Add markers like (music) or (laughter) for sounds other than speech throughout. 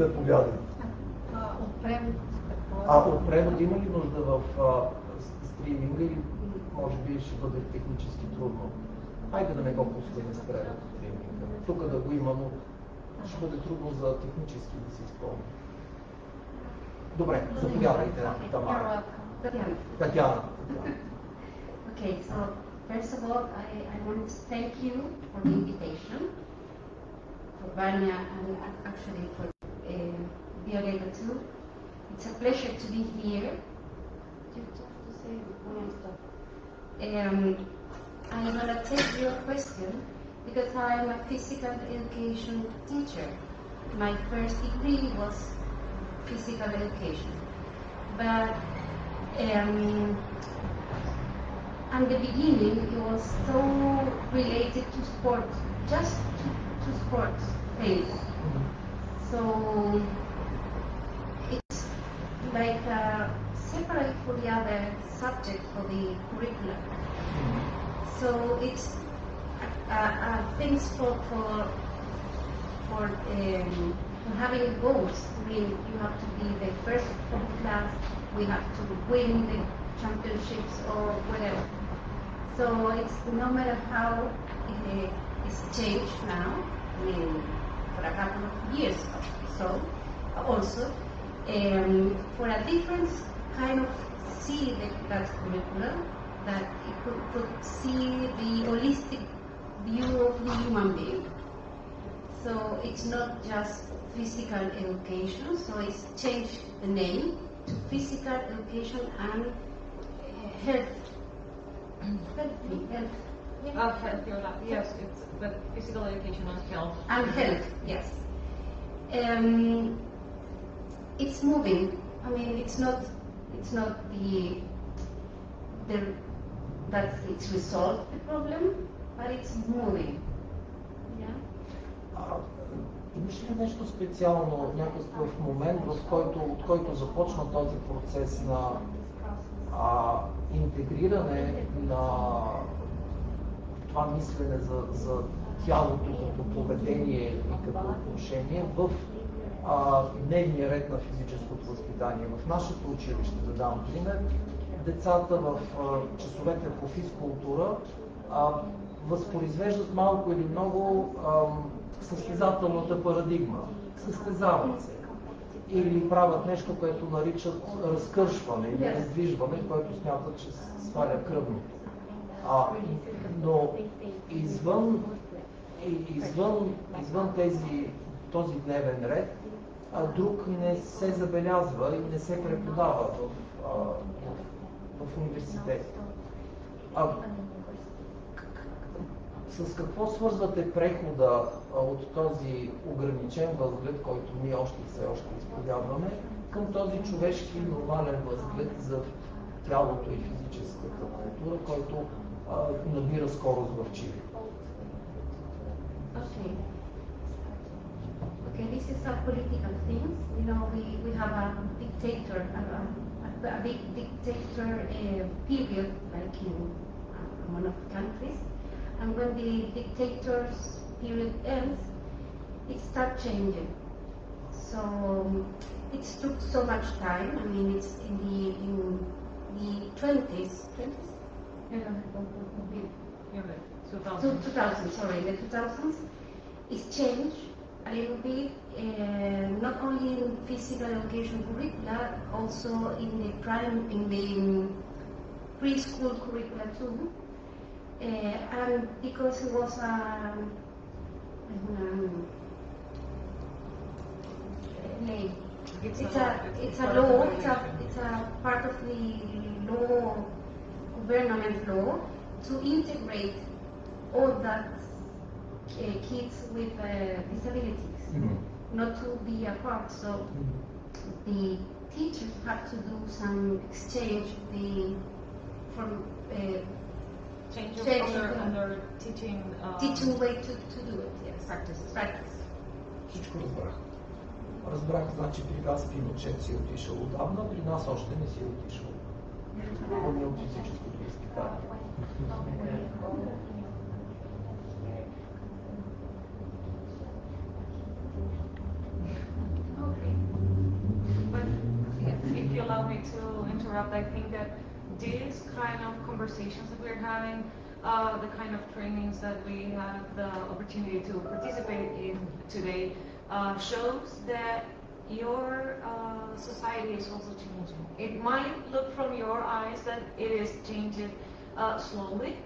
Заповядайте. От превод. А от превод има ли нужда в а, стриминга или може би ще бъде технически трудно? Хайде да не го пускаме с превод в стриминга. Тук да го има, но ще бъде трудно за технически да се изпълни. Добре, заповядайте, Тамара. Татьяна. Okay, so first of all, I, I want to thank you for the invitation, for Vanya and ac- actually for Too. It's a pleasure to be here. Um, I'm going to take your question because I'm a physical education teacher. My first degree was physical education. But um, at the beginning, it was so related to sports, just to, to sports things. So like uh, separate for the other subject for the curriculum. So it's uh, uh, things for for for, um, for having goals. I mean, you have to be the first the class. We have to win the championships or whatever. So it's no matter how uh, it's changed now. I mean, for a couple of years. So also um, for a different kind of see the, that curriculum that it could, could see the holistic view of the human being. So it's not just physical education, so it's changed the name to physical education and uh, health. Healthy, health. Oh, health, you're not, yes, it's, but physical education and health. And health, yes. Um, it's moving. I mean, it's not, it's not the, the that it's resolved the problem, but it's moving. Yeah. А, имаш ли нещо специално, някакъв момент, в който, от който започна този процес на а, интегриране на това мислене за, за тялото като поведение и като отношение в а, дневния ред на физическото възпитание. В нашето училище, да дам пример, децата в а, часовете по физкултура а, възпроизвеждат малко или много а, състезателната парадигма. Състезават се. Или правят нещо, което наричат разкършване или раздвижване, което смятат, че сваля кръвното. А, но извън, извън, извън тези, този дневен ред, а, друг не се забелязва и не се преподава в, а, в. А, с какво свързвате прехода от този ограничен възглед, който ние още все още изповядваме, към този човешки нормален възглед за тялото и физическата култура, който а, набира скорост в Чили? Okay. Okay, this is a political thing. You know, we, we have a dictator, a, a, a big dictator uh, period, like in uh, one of the countries. And when the dictator's period ends, it starts changing. So it took so much time. I mean, it's in the in the twenties, twenties. You're right, Two 2000. 2000, sorry, the 2000s, it's changed a little bit, uh, not only in physical education curricula, also in the prime, in the um, preschool curricula too. Uh, and because it was a um, lay. It's It's a it's It's a part of the law, it's a, it's a part of the law, government law, to integrate all that kids with uh, disabilities, not to be apart. So the teachers have to do some exchange the from uh, Change of Change under, of- under teaching. uh, teaching way to, to do it. Yes, Practices. Practice. Всичко разбрах. Разбрах, значи при вас Пиночет си е отишъл отдавна, при нас още не си е отишъл. Поне от физическото възпитание. These kind of conversations that we're having, uh, the kind of trainings that we have the opportunity to participate in today, uh, shows that your uh, society is also changing. It might look from your eyes that it is changing uh, slowly,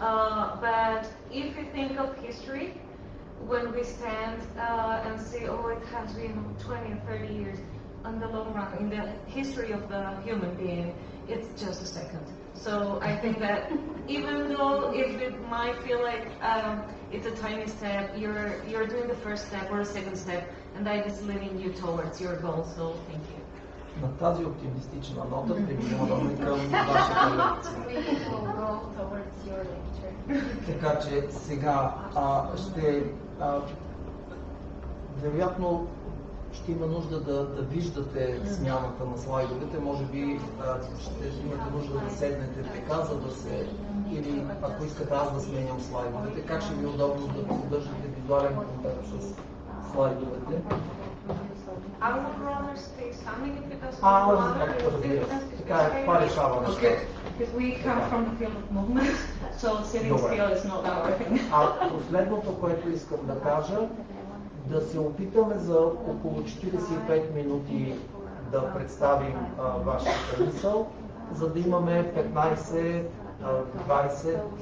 uh, but if you think of history, when we stand uh, and say, oh, it has been 20 or 30 years, in the long run, in the history of the human being, it's just a second. So I think that even though if it might feel like um, it's a tiny step, you're you're doing the first step or a second step, and that is leading you towards your goal. So thank you. На тази оптимистична нота преминаваме към вашата лекция. We will go towards your lecture. Така че сега а, ще а, вероятно ще има нужда да, да виждате смяната на слайдовете. Може би ще имате нужда да седнете така, за да се... Или ако искате аз да сменям слайдовете, как ще ви е удобно да поддържате визуален контакт с слайдовете? I would rather stay standing if it doesn't matter. Така е, това решава нещата. Because we come from the field of movement, so sitting still is not our thing. А последното, което искам да кажа, да се опитаме за около 45 минути да представим а, вашата мисъл, за да имаме 15 а,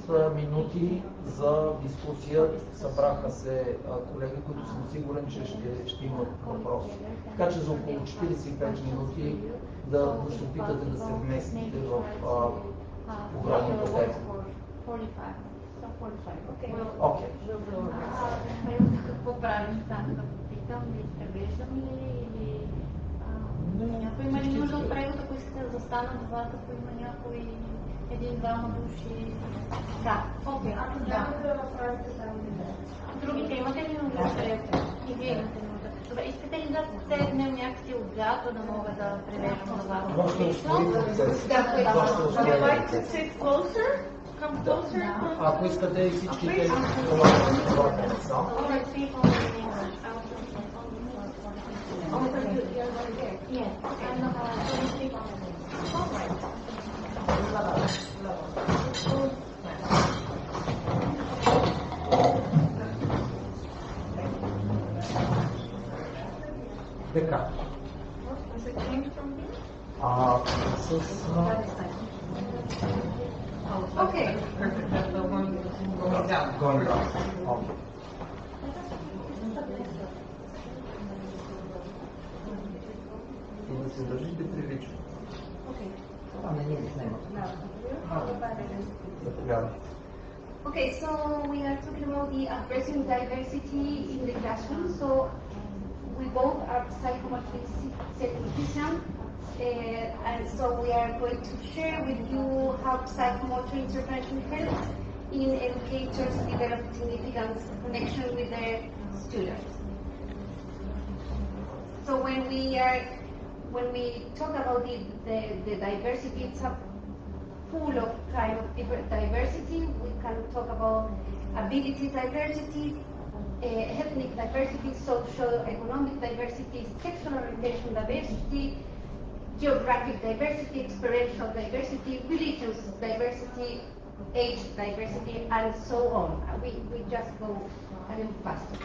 20 минути за дискусия. Събраха се колеги, които съм сигурен, че ще, ще имат въпроси. Така че за около 45 минути да, да се опитате да се вместите в а, огромната тема. 45. So 45, okay. Окей. А, превода какво правим там? Да попитам, ви превеждам ли или... Някой има ли нужда от превод, ако искате да застанат до вас, ако има някой един-двама души? Да, окей, ако да. да направите само Другите имате ли нужда от превод? И вие имате нужда. Добре, искате ли да седнем някакси отзад, за да мога да превеждам за вас? Да, да. to процес. sit closer? Come closer? Ако искате и всичките това да говорите сам. All right, speak only in English. I will translate only in English. Oh, but you, you're already there? Yes. Okay. And, uh, so you speak only in English. All right. Така. Is it changed from here? А с а, Okay. Perfect, that's the one going down. Going down. Окей. И да се държите прилично. Това не ни го снимат. Заповядайте. Okay, so we are talking about the addressing diversity in the classroom. So we both are psychomotrician, uh, and so we are going to share with you how psychomotor intervention helps in educators develop significant connection with their students. So when we are when we talk about the, the, the diversity, it's a full of kind of diversity. We can talk about ability diversity, uh, ethnic diversity, social economic diversity, sexual orientation diversity, geographic diversity, experiential diversity, religious diversity, age diversity, and so on. Uh, We, we just go a little faster.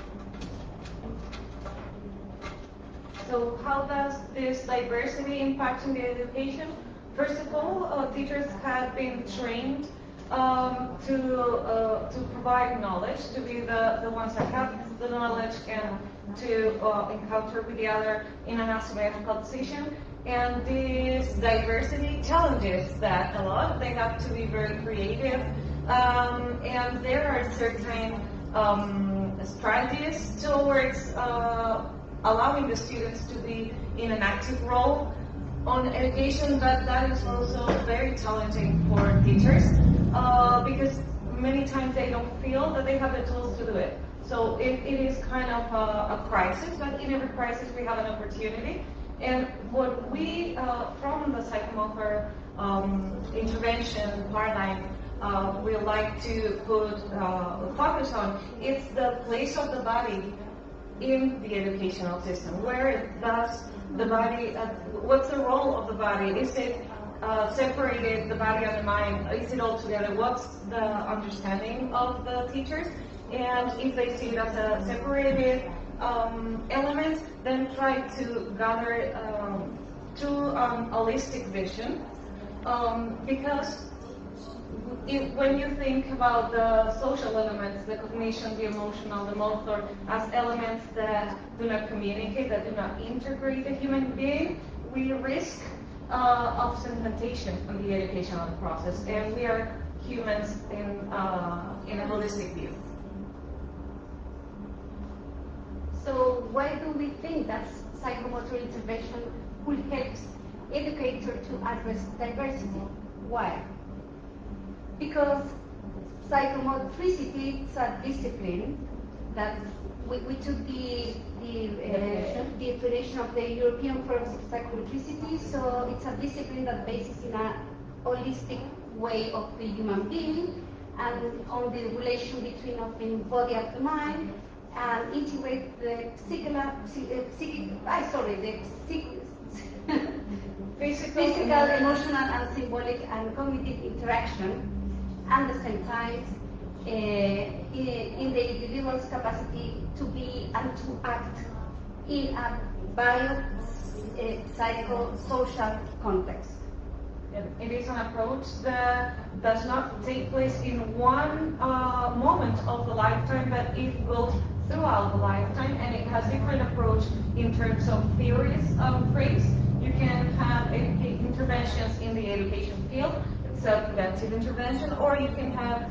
So how does this diversity impact in the education? First of all, uh, teachers have been trained um, to uh, to provide knowledge, to be the, the ones that have the knowledge and to uh, encounter with the other in an asymmetrical position. And this diversity challenges that a lot. They have to be very creative, um, and there are certain um, strategies towards uh, allowing the students to be in an active role on education, but that is also very challenging for teachers uh, because many times they don't feel that they have the tools to do it. So it, it is kind of a, a crisis, but in every crisis we have an opportunity. And what we, uh, from the psychomotor um, intervention paradigm, uh, we like to put uh, focus on, it's the place of the body in the educational system? Where does the body, uh, what's the role of the body? Is it uh, separated the body and the mind? Is it all together? What's the understanding of the teachers? And if they see it as a separated um, then try to gather um, to um, holistic vision. Um, because if, when you think about the social elements, the cognition, the emotional, the motor, as elements that do not communicate, that do not integrate the human being, we risk uh, of segmentation in the educational process, and we are humans in, uh, in a holistic view. So why do we think that psychomotor intervention will help educators to address diversity? Why? Because psychomotricity is a discipline that we, we took the the uh, definition of the European Forum of Psychomotricity, so it's a discipline that bases in a holistic way of the human being and on the relation between of the body and the mind and integrate the physical, psychic, I sorry, the (laughs) physical, physical, emotional, and symbolic and cognitive interaction, and at the same time, uh, in, in, the individual's capacity to be and to act in a bio, uh, psychosocial context. It is an approach that does not take place in one uh, moment of the lifetime, but it goes throughout the lifetime, and it has different approach in terms of theories of phrase. You can have interventions in the education field, self-preventive intervention, or you can have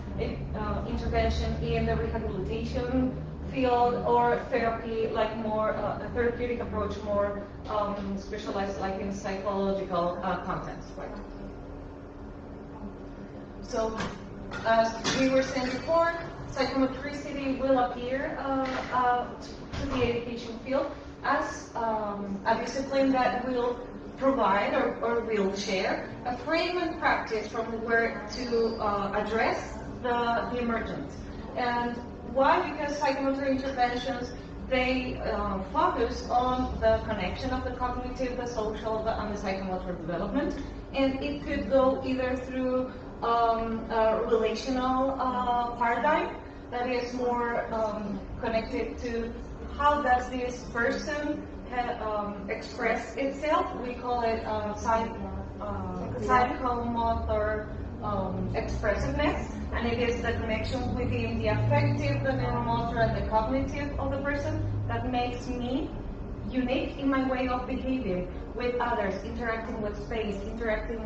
uh, intervention in the rehabilitation field or therapy, like more uh, a therapeutic approach, more um, specialized, like in psychological uh, context, right? So, as we were saying before, psychomotricity will appear uh, uh, to the education field as um, a discipline that will provide or, or will share a frame and practice from where to uh, address the, the emergent. And why? Because psychomotor interventions they uh, focus on the connection of the cognitive, the social, the, and the psychomotor development. And it could go either through um, relational uh, paradigm that is more um, connected to how does this person um, express itself. We call it uh, psych, uh, psychomotor um, expressiveness, and it is the connection between the affective, the neuromotor, and the cognitive of the person that makes me unique in my way of behaving with others, interacting with space, interacting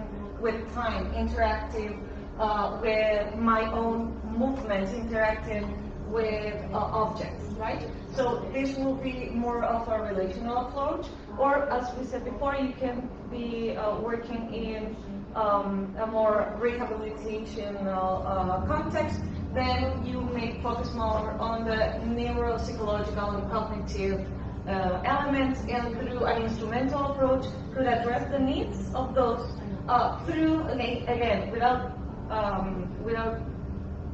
with time, interacting uh, with my own movements, interacting with uh, objects, right? So this will be more of a relational approach, or as we said before, you can be uh, working in um, a more rehabilitational uh, context, then you may focus more on the neuropsychological and cognitive uh, elements and through an instrumental approach could address the needs of those uh, through, again, without, um, without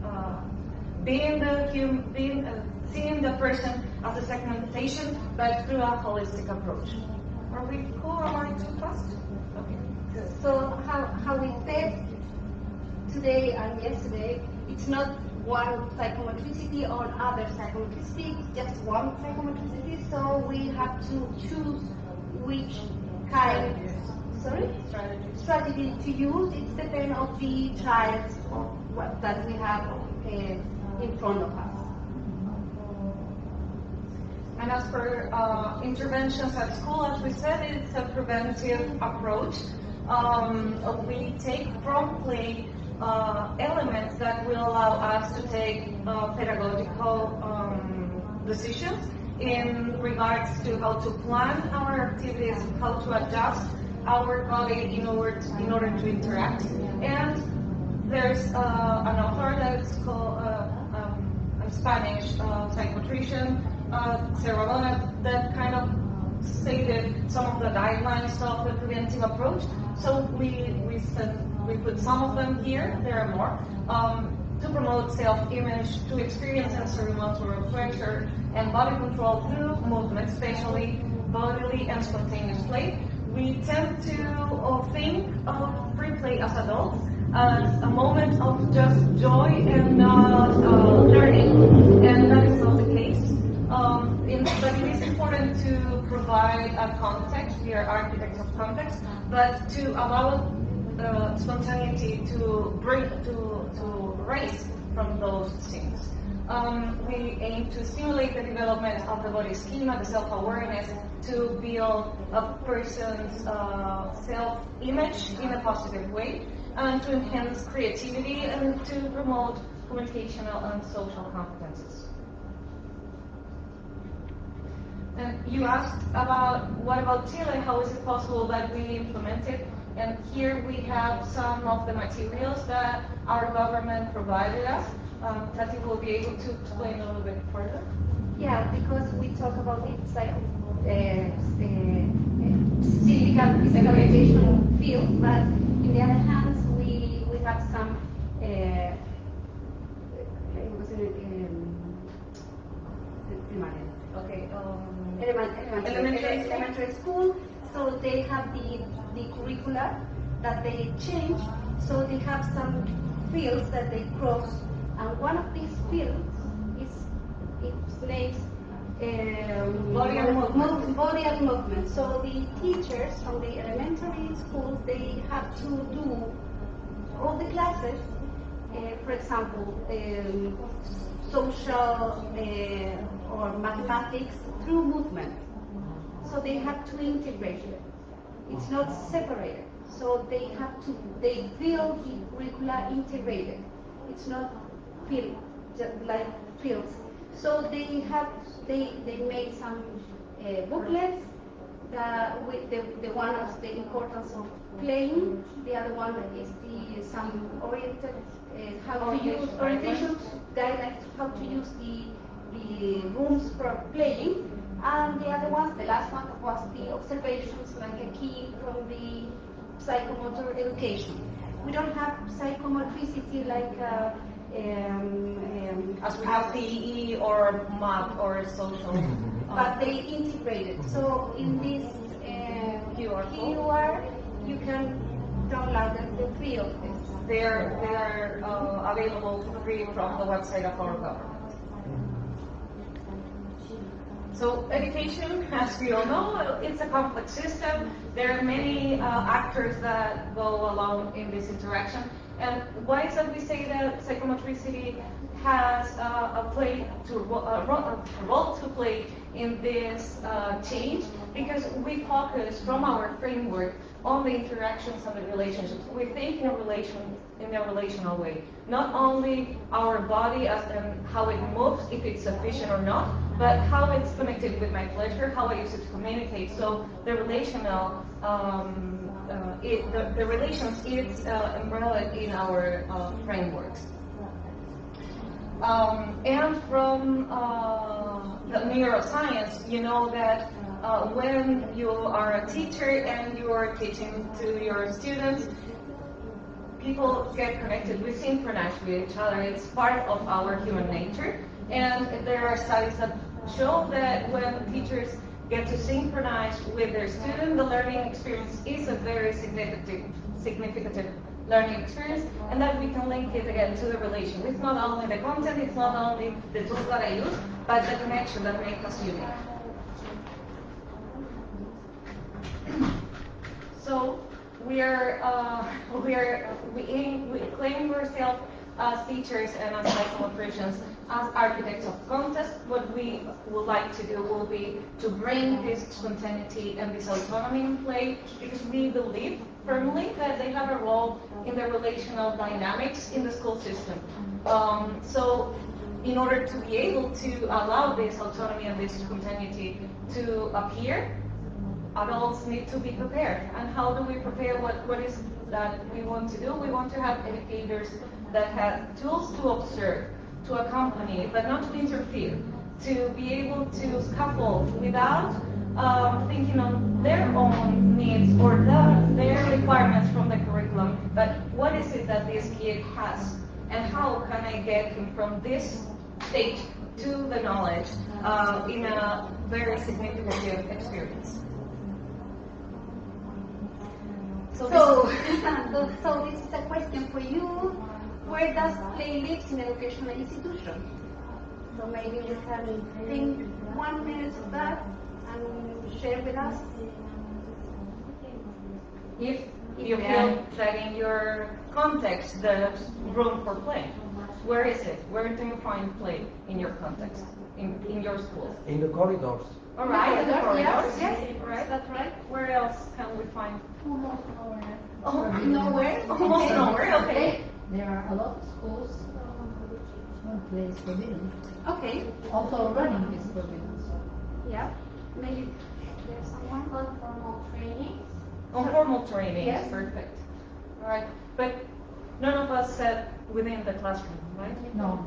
uh, being the hum, being, uh, seeing the person as a segmentation, but through a holistic approach. Are we cool? Am I too fast? Okay. So how, how we said today and yesterday, it's not one psychomotricity or other psychomotricity, it's just one psychomotricity, so we have to choose which kind sorry strategy, strategy to use. It's depend of the child that we have uh, in front of us. And as for uh, interventions at school, as we said, it's a preventive approach um, we take from play uh, elements that will allow us to take uh, pedagogical um, decisions in regards to how to plan our activities, how to adjust our body in order to, in order to interact. And there's uh, an author that's called uh, um, a Spanish uh, psychomotrician, uh, that kind of stated some of the guidelines of the preventive approach. So we we said we put some of them here. There are more. Um, to promote self-image, to experience sensory motor pleasure and body control through movement, especially bodily and spontaneous play. We tend to uh, think of free play as adults as a moment of just joy and uh, uh, learning, and that is not the case. Um, in, but it is important to provide a context. We are architects of context, but to allow uh, spontaneity to bring to to raise from those things. Um, we aim to stimulate the development of the body schema, the self-awareness, to build a person's uh, self-image in a positive way, and to enhance creativity and to promote communicational and social competences. And you asked about what about Chile? How is it possible that we implement it? And here we have some of the materials that our government provided us. Um, Tati will be able to explain a little bit further. Yeah, because we talk about it like uh, uh, physical, physical education field, but in the other hand, we we have some. Uh, Okay. Um, elementary, Elementary elementary, school, so they have the, the curricula that they change, so they have some fields that they cross, and one of these fields is, its names um, Body movement. body and movement. So the teachers from the elementary schools, they have to do all the classes, uh, for example, um, social uh, or mathematics through movement. So they have to integrate it. It's not separated. So they have to, they feel the curricula integrated. It's not feel just like fields. So they have, they, they made some uh, booklets that with the, the one of the importance of playing, the other one is the some oriented uh, how to use orientation guidelines how to use the the rooms for playing, and the other one, the last one was the observations like a key from the psychomotor education. We don't have psychomotricity like. Uh, um, um, as we have PE or math or social. um, but they integrated. So in this uh, QR code. QR, you can download the, the three of this. They're, they're uh, available for free from the website of our government. So education, (laughs) as we all know, it's a complex system. There are many uh, actors that go along in this interaction. And why is that we say that psychomotricity has uh, a play to a ro- a role to play in this uh, change? Because we focus from our framework on the interactions and the relationships. We think in a relation in a relational way, not only our body as and how it moves, if it's sufficient or not, but how it's connected with my pleasure, how I use it to communicate. So the relational, um, uh, it, the, the relations is uh, embroiled in our uh, frameworks. Um, and from uh, the neuroscience, you know that uh, when you are a teacher and you are teaching to your students, people get connected, we synchronize with each other. It's part of our human nature. And there are studies that show that when teachers get to synchronize with their student, the learning experience is a very significant, significant learning experience, and that we can link it again to the relation. It's not only the content, it's not only the tools that I use, but the connection that makes us unique. So we are uh, (laughs) we are we aim we claim ourselves as teachers and as psychomotricians, as architects of contest. What we would like to do will be to bring this spontaneity and this autonomy in play because we believe firmly that they have a role in the relational dynamics in the school system. Um, so in order to be able to allow this autonomy and this spontaneity to appear, adults need to be prepared. And how do we prepare? What, what is that we want to do? We want to have educators that have tools to observe, to accompany, but not to interfere, to be able to scaffold without um, thinking on their own needs or the, their requirements from the curriculum, but what is it that this kid has? And how can I get him from this stage to the knowledge uh, in a very significant experience? So, so this is a question for you. Where does play live in educational institution? So maybe you can think one minute of that and share with us. If you Yeah. feel that in your context there's room for play, where is it? Where do you find play in your context, in, in your school? In the corridors. All right, in the corridors. Yes, All right. that's right. Where else can we find? Almost nowhere. Oh, (laughs) nowhere. Almost Okay. nowhere. Okay. There are a lot of schools, uh, one place for forbidden. Okay. Also running is forbidden, so. Yeah. Maybe there's someone. Informal trainings. On oh, formal training, Yes. perfect. All right, but none of us said within the classroom, right? No.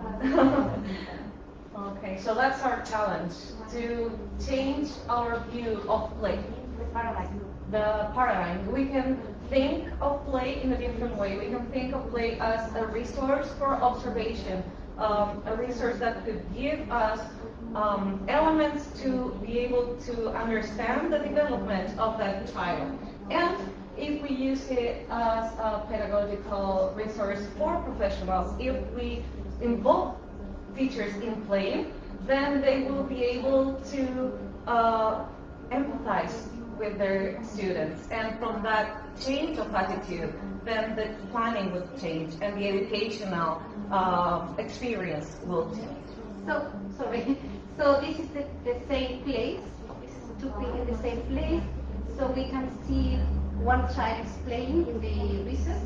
(laughs) okay, so that's our challenge to change our view of play. The paradigm. The paradigm. We can think of play in a different way. We can think of play as a resource for observation, um, a resource that could give us um, elements to be able to understand the development of that child. And if we use it as a pedagogical resource for professionals, if we involve teachers in play, then they will be able to uh, empathize with their students. And from that change of attitude, then the planning will change and the educational uh, experience will change. So, sorry. (laughs) So this is the, the same place. This is two people in the same place. So we can see one child is playing in the recess.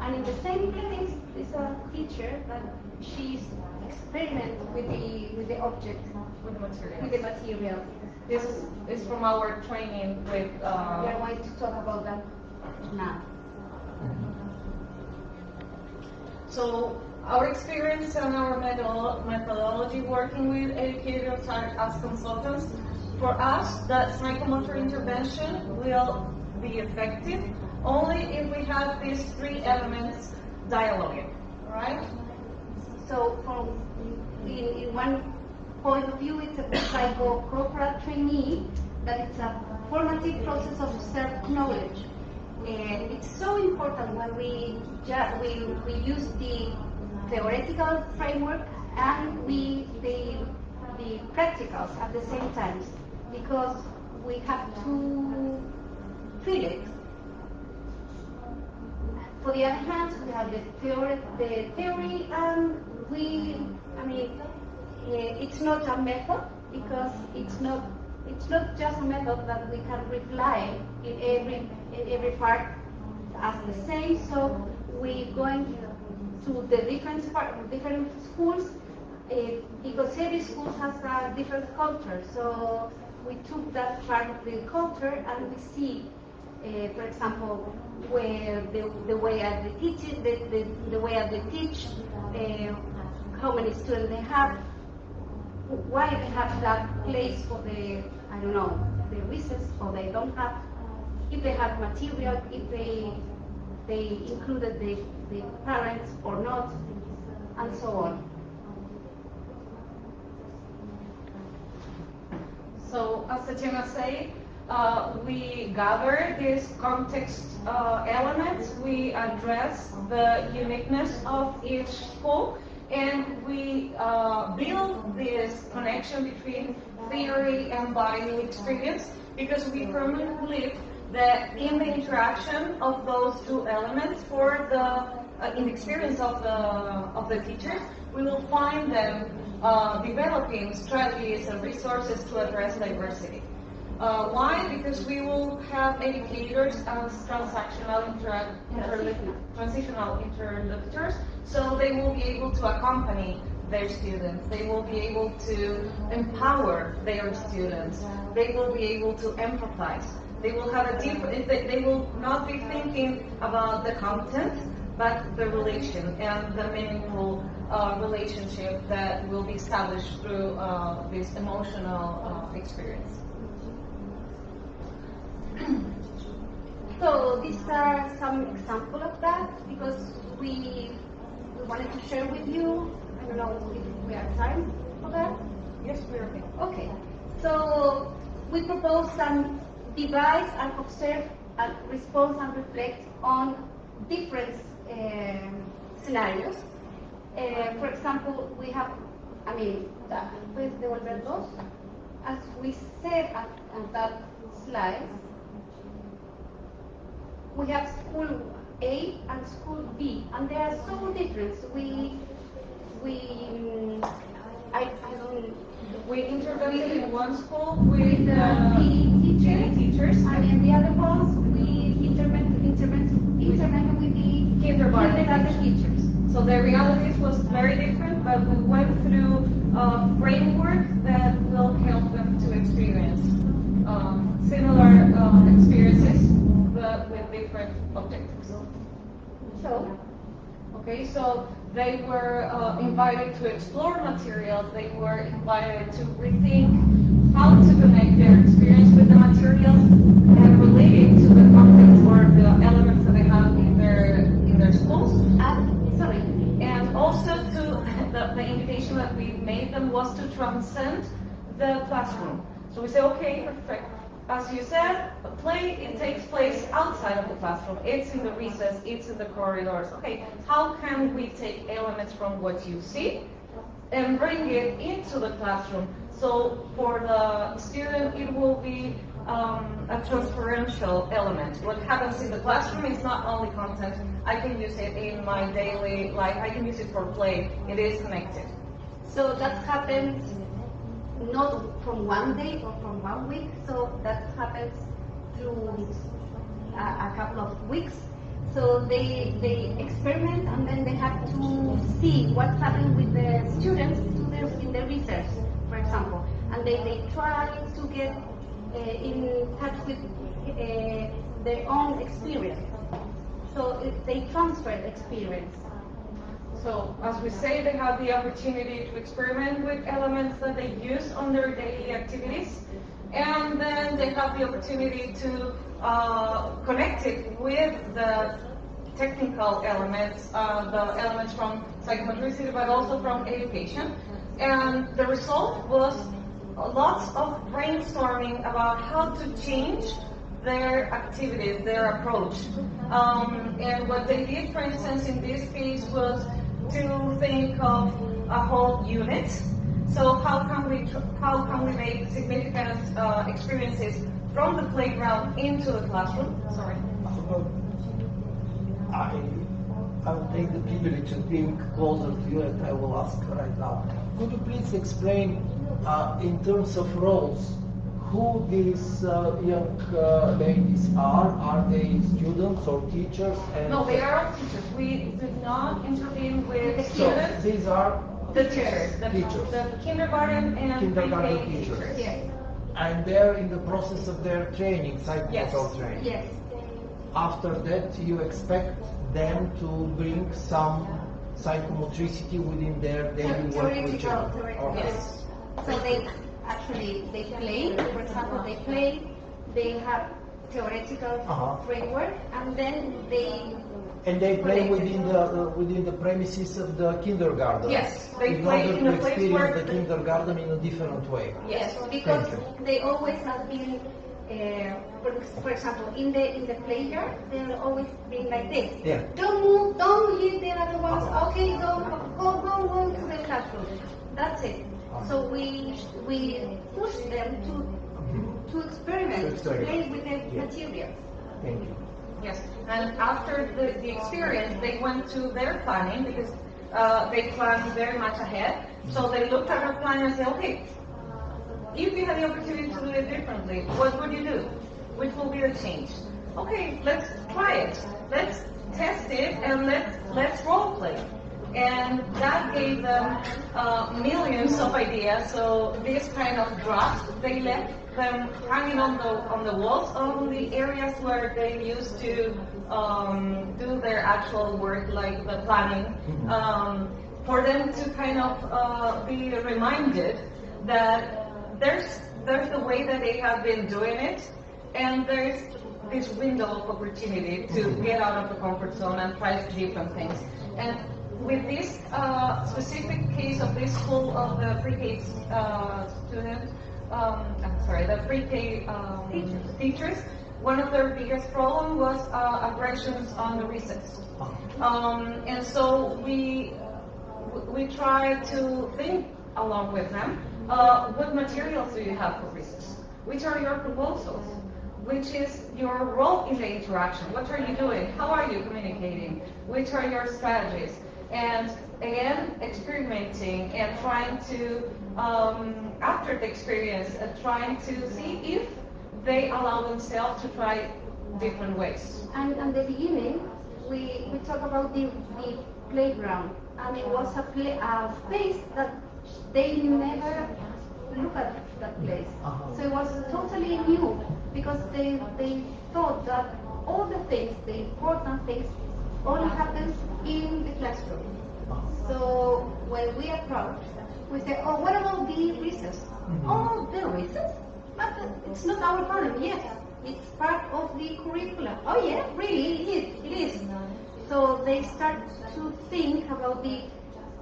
And in the same place is a teacher that she's experiment with the with the object, With the material. with the material. This is from our training with. We are Uh, going to talk about that now. so our experience and our methodology working with educators as consultants. For us, that psychomotor intervention will be effective only if we have these three elements dialoguing, right? So from in, in one point of view, it's a psychocorporal trainee that it's a formative process of self-knowledge. And it's so important when we, we, we use the theoretical framework and we the, the practicals at the same time because we have to feel it for the other hand, we have the theory, the theory, and we, I mean, eh, it's not a method because it's not, it's not just a method that we can reply in every, in every part as the same. So we going to the different part, different schools, eh, because every school has a different culture. So we took that part of the culture and we see uh, for example, where the, the way that they teach the, the, the way that they teach, uh, how many students they have, why they have that place for the, I don't know, the recess, or they don't have, if they have material, if they they included the, the parents or not, and so on. So, as Tatiana said, uh, we gather these context uh, elements, we address the uniqueness of each school, and we uh, build this connection between theory and bodily experience because we firmly believe that in the interaction of those two elements for the uh, in experience of the of the teachers, we will find them uh, developing strategies and resources to address diversity. Uh, why? Because we will have educators as transactional interloc- transitional interlocutors, so they will be able to accompany their students. They will be able to empower their students. They will be able to empathize. They will have a deep. They, they will not be thinking about the content, but the relation and the meaningful uh, relationship that will be established through uh, this emotional uh, experience. (clears throat) So these are some example of that because we we wanted to share with you. I don't know if we have time for that. Yes, we're okay. Okay. So we propose some device and observe and respond and reflect on different um, scenarios. Uh, for example, we have, I mean, the- ¿puedes devolver dos? As we said at, at that slide, we have school A and school B, and they are so different. We, we, I, I don't, We intervened in one school with uh, PE teachers, teachers. and in the other ones, we intervent, intervent, intervent with the Kindergarten kindergarten teachers. So the realities was very different, but we went through a framework that will help them to experience um, similar uh, experiences, but with different objectives. So, Okay, so they were uh, invited to explore materials. They were invited to rethink how to connect their experience with the materials and relate it to the content or the elements that they have in their in their schools. uh, sorry, And also to, (laughs) the, the invitation that we made them was to transcend the classroom. So we say, okay, perfect. As you said, play, it takes place outside of the classroom. It's in the recess, it's in the corridors. Okay, how can we take elements from what you see and bring it into the classroom? So for the student, it will be um, a transferential element. What happens in the classroom is not only content. I can use it in my daily life. I can use it for play. It is connected. so that happens not from one day or from one week, so that happens through a, a couple of weeks. So they, they experiment and then they have to see what's happening with the students to their, in research, for example. And they, they try to get uh, in touch with uh, their own experience. So it, they transfer experience. So as we say, they have the opportunity to experiment with elements that they use on their daily activities. And then they have the opportunity to uh, connect it with the technical elements, uh, the elements from psychomotricity, but also from education. And the result was lots of brainstorming about how to change their activities, their approach. Um, and what they did, for instance, in this case was to think of a whole unit. So how can we how can we make significant uh, experiences from the playground into the classroom? Sorry. I, I will take the privilege of being closer to you and I will ask right now. Could you please explain uh, in terms of roles who these uh, young uh, ladies are? Are they students or teachers? And No, they are all teachers. We did not intervene with the So students. these are The teachers, the, Teachers. the kindergarten and Kindergarten teachers. teachers. Yes. and they're in the process of their training, psychomotor Yes. training. Yes. After that, you expect them to bring some psychomotricity within their daily work with children. theoretical. Yes. So they actually they play. For example, they play. They have theoretical Uh-huh. framework, and then they And they play within the uh, within the premises of the kindergarten. Yes, they in play order in to a place experience where the kindergarten in a different way. Yes. because they always have been. Uh, for, for example, in the in the playground, they'll always be like this. Yeah. Don't move, don't hit the other ones. Okay, go, go, go, go to the classroom. That's it. So we we push them to to experiment, To to play with the Yeah. material. Thank you. Yes, and after the, the experience, they went to their planning because uh, they planned very much ahead. So they looked at our plan and said, okay, if you had the opportunity to do it differently, what would you do? Which will be the change? Okay, let's try it. Let's test it and let's let's role play. And that gave them uh, millions of ideas. So this kind of draft, they left them hanging on the on the walls on the areas where they used to um, do their actual work, like the planning, um, for them to kind of uh, be reminded that there's there's the way that they have been doing it, and there's this window of opportunity to get out of the comfort zone and try different things. And with this uh, specific case of this school of the pre-K uh, students, um, I'm sorry, the pre-K um, teachers, one of their biggest problem was uh, aggressions on the recess. Um, and so we we try to think along with them. Uh, what materials do you have for recess? Which are your proposals? Which is your role in the interaction? What are you doing? How are you communicating? Which are your strategies? And again, experimenting and trying to, um, after the experience, uh, trying to see if they allow themselves to try different ways. And at the beginning, we, we talk about the, the playground, and it was a, play, a space that they never look at that place. So it was totally new because they, they thought that all the things, the important things, only happens in the classroom. Uh-huh. So when we approach, we say, oh, what about the recess? Mhm. Oh, the recess? But it's not our problem. Yes, it's part of the curriculum. Oh yeah, really, it is. It is. So they start to think about the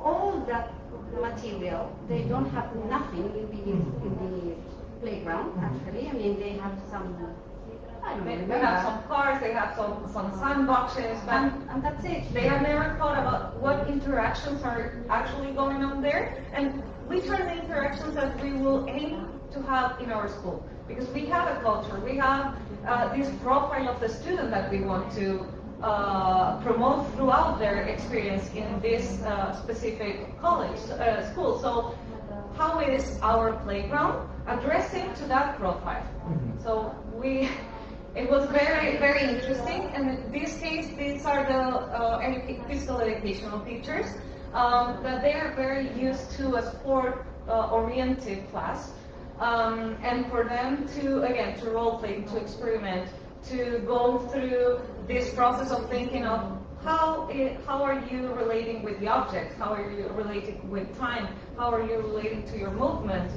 all that material. They mm-hmm. don't have nothing in the in the playground. Mm-hmm. Actually, I mean they have some. Uh, I don't They, know. they have some cars, they have some, some sandboxes, but and, and that's it. They have never thought about what interactions are actually going on there, and which are the interactions that we will aim to have in our school. Because we have a culture, we have uh, this profile of the student that we want to uh, promote throughout their experience in this uh, specific college, uh, school. So how is our playground addressing to that profile? So we, it was very, very interesting. And in this case, these are the uh, physical educational teachers um, that they are very used to a sport-oriented class. Um, and for them to, again, to role play, to experiment, to go through this process of thinking of how, i how are you relating with the object? How are you relating with time? How are you relating to your movement?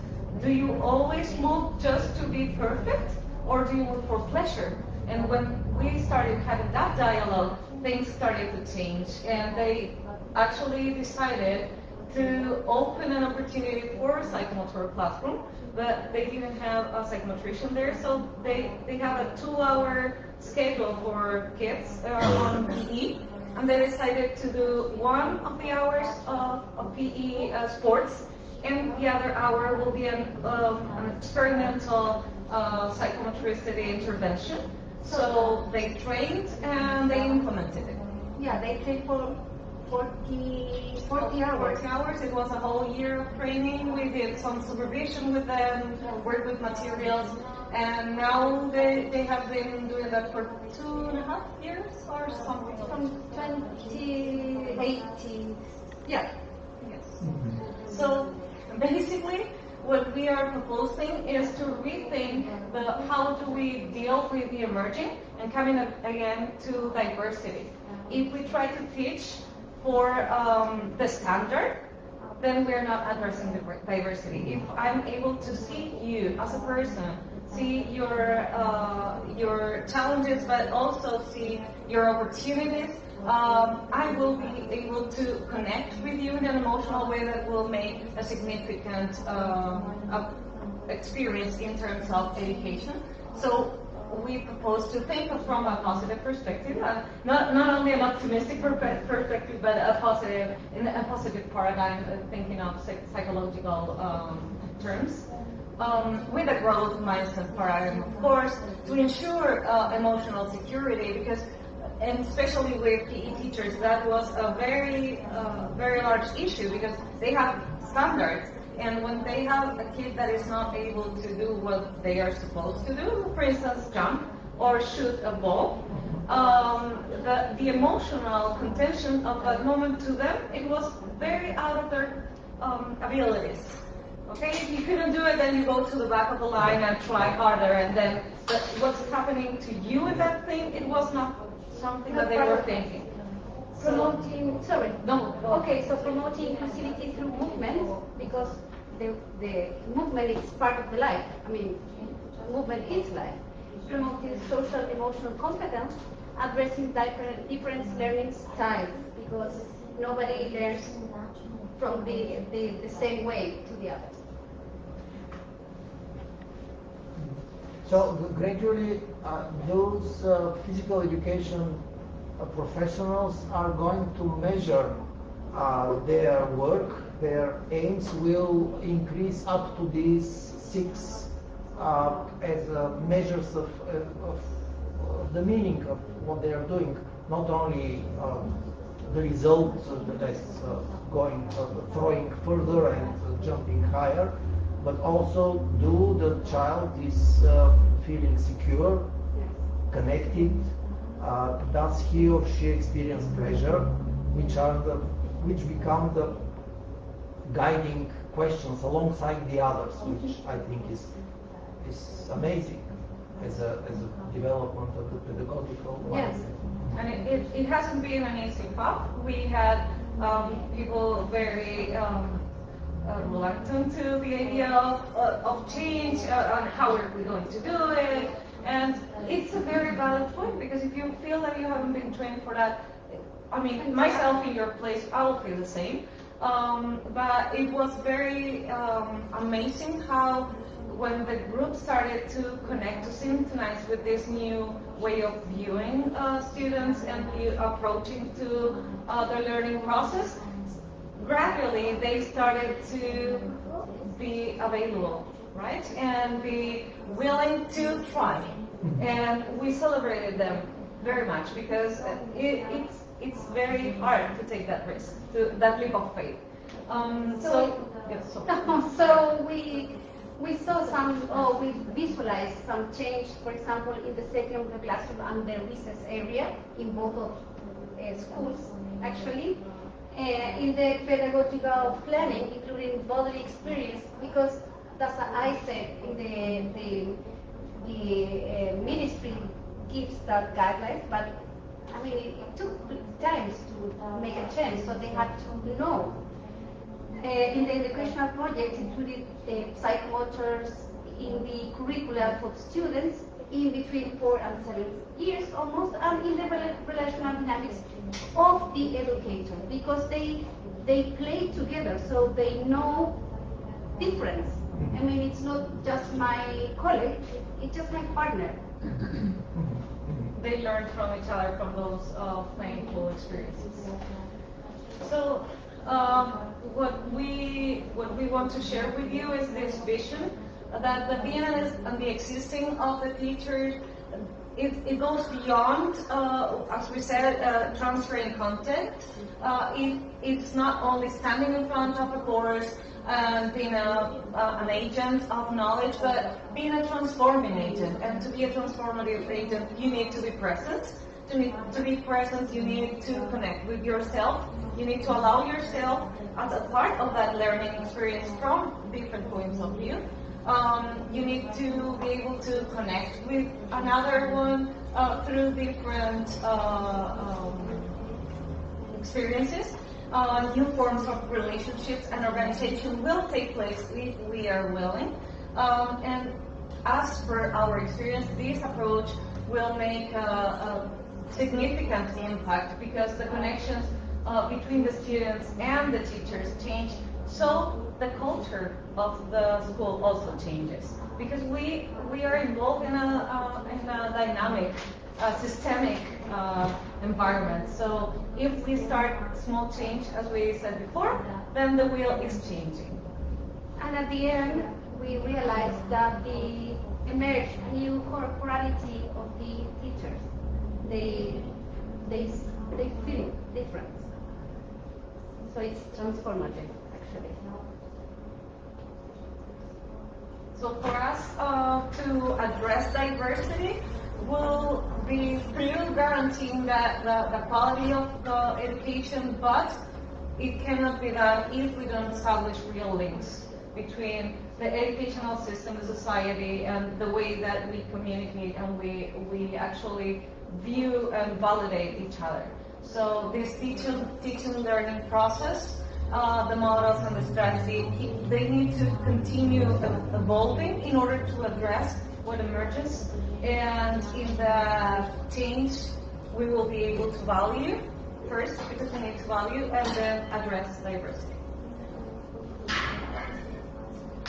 Do you always move just to be perfect or do you move for pleasure? And when we started having that dialogue, things started to change and they actually decided to open an opportunity for a psychomotor classroom, but they didn't have a psychomotrician there, so they, they have a two-hour schedule for kids on PE, and they decided to do one of the hours of, of PE uh, sports, and the other hour will be an, um, an experimental uh, psychomotricity intervention. So they trained and they implemented it. Yeah, they train for 40, 40 hours. 40 hours. It was a whole year of training. We did some supervision with them, worked with materials, and now they, they have been doing that for two and a half years or something. From 2018. Yeah. Yes. So basically, what we are proposing is to rethink the how do we deal with the emerging and coming again to diversity. If we try to teach for um, the standard, then we're not addressing the diversity. If I'm able to see you as a person, see your uh, your challenges, but also see your opportunities, um, I will be able to connect with you in an emotional way that will make a significant uh, experience in terms of education. So we propose to think from a positive perspective, uh, not not only an optimistic perspective, but a positive in a positive paradigm, uh, thinking of psychological um, terms. Um, with a growth mindset paradigm, of course, to ensure uh, emotional security, because and especially with PE teachers, that was a very, uh, very large issue because they have standards. And when they have a kid that is not able to do what they are supposed to do, for instance, jump or shoot a ball, um, the, the emotional contention of that moment to them, it was very out of their um, abilities. Okay, if you couldn't do it, then you go to the back of the line and try harder, and then the, what's happening to you with that thing, it was not something that they were thinking. Promoting, sorry. No. Okay, so promoting inclusivity through movement because the, the movement is part of the life. I mean, movement is life. Promoting social emotional competence, addressing different, different learning styles because nobody learns from the, the, the same way to the other. So gradually, uh, those uh, physical education uh, professionals are going to measure uh, their work. Their aims will increase up to these six uh, as uh, measures of, of the meaning of what they are doing, not only um, the result uh, that is going throwing further and jumping higher, but also do the child is uh, feeling secure, connected, uh, does he or she experience pleasure, which are the which become the guiding questions alongside the others, which I think is is amazing as a as a development of the pedagogical Yes. And it, it, it hasn't been an easy path. We had um, people very um, uh, reluctant to the idea of, uh, of change, uh, on how are we going to do it. And it's a very valid point because if you feel that you haven't been trained for that, I mean, myself in your place, I will feel the same. Um, but it was very um, amazing how when the group started to connect, to synchronize with this new way of viewing uh, students and approaching to uh, the learning process, gradually they started to be available, right? And be willing to try. And we celebrated them very much because it, it's, it's very hard to take that risk, to, that leap of faith. Um, so, yes, so. (laughs) so we we saw some, or we visualized some change, for example, in the setting of the classroom and the recess area in both of uh, schools, actually. Uh, in the pedagogical planning, including bodily experience, because that's what I said in the the, the uh, ministry gives that guidelines, but I mean it, it took times to make a change, so they had to know. Uh, in the educational project included uh, psychomotors in the curricula for students in between four and seven years almost, and in the relational dynamics of the educator because they they play together, so they know difference. I mean, it's not just my colleague; it's just my partner. they learn from each other from those uh, painful experiences. So, um, what we what we want to share with you is this vision that the and and the existing of the teacher. It, it goes beyond, uh, as we said, uh, transferring content. Uh, it, it's not only standing in front of a course and being a, uh, an agent of knowledge, but being a transforming agent. And to be a transformative agent, you need to be present. To, need, to be present, you need to connect with yourself. You need to allow yourself as a part of that learning experience from different points of view. Um, you need to be able to connect with another one uh, through different uh, um, experiences. Uh, new forms of relationships and organization will take place if we are willing. Um, and as per our experience, this approach will make a, a significant impact because the connections uh, between the students and the teachers change. So the culture of the school also changes because we we are involved in a uh, in a dynamic, uh, systemic uh, environment. So if we start small change, as we said before, then the wheel is changing. And at the end, we realized that the emerged new corporality of the teachers. They they they feel different. So it's transformative, actually. So for us uh, to address diversity will be through guaranteeing that the, the quality of the education, but it cannot be done if we don't establish real links between the educational system, the society, and the way that we communicate and we, we actually view and validate each other. So this teaching, teaching learning process uh, the models and the strategy, they need to continue evolving in order to address what emerges. And in the change, we will be able to value first, because we need to value, and then address diversity.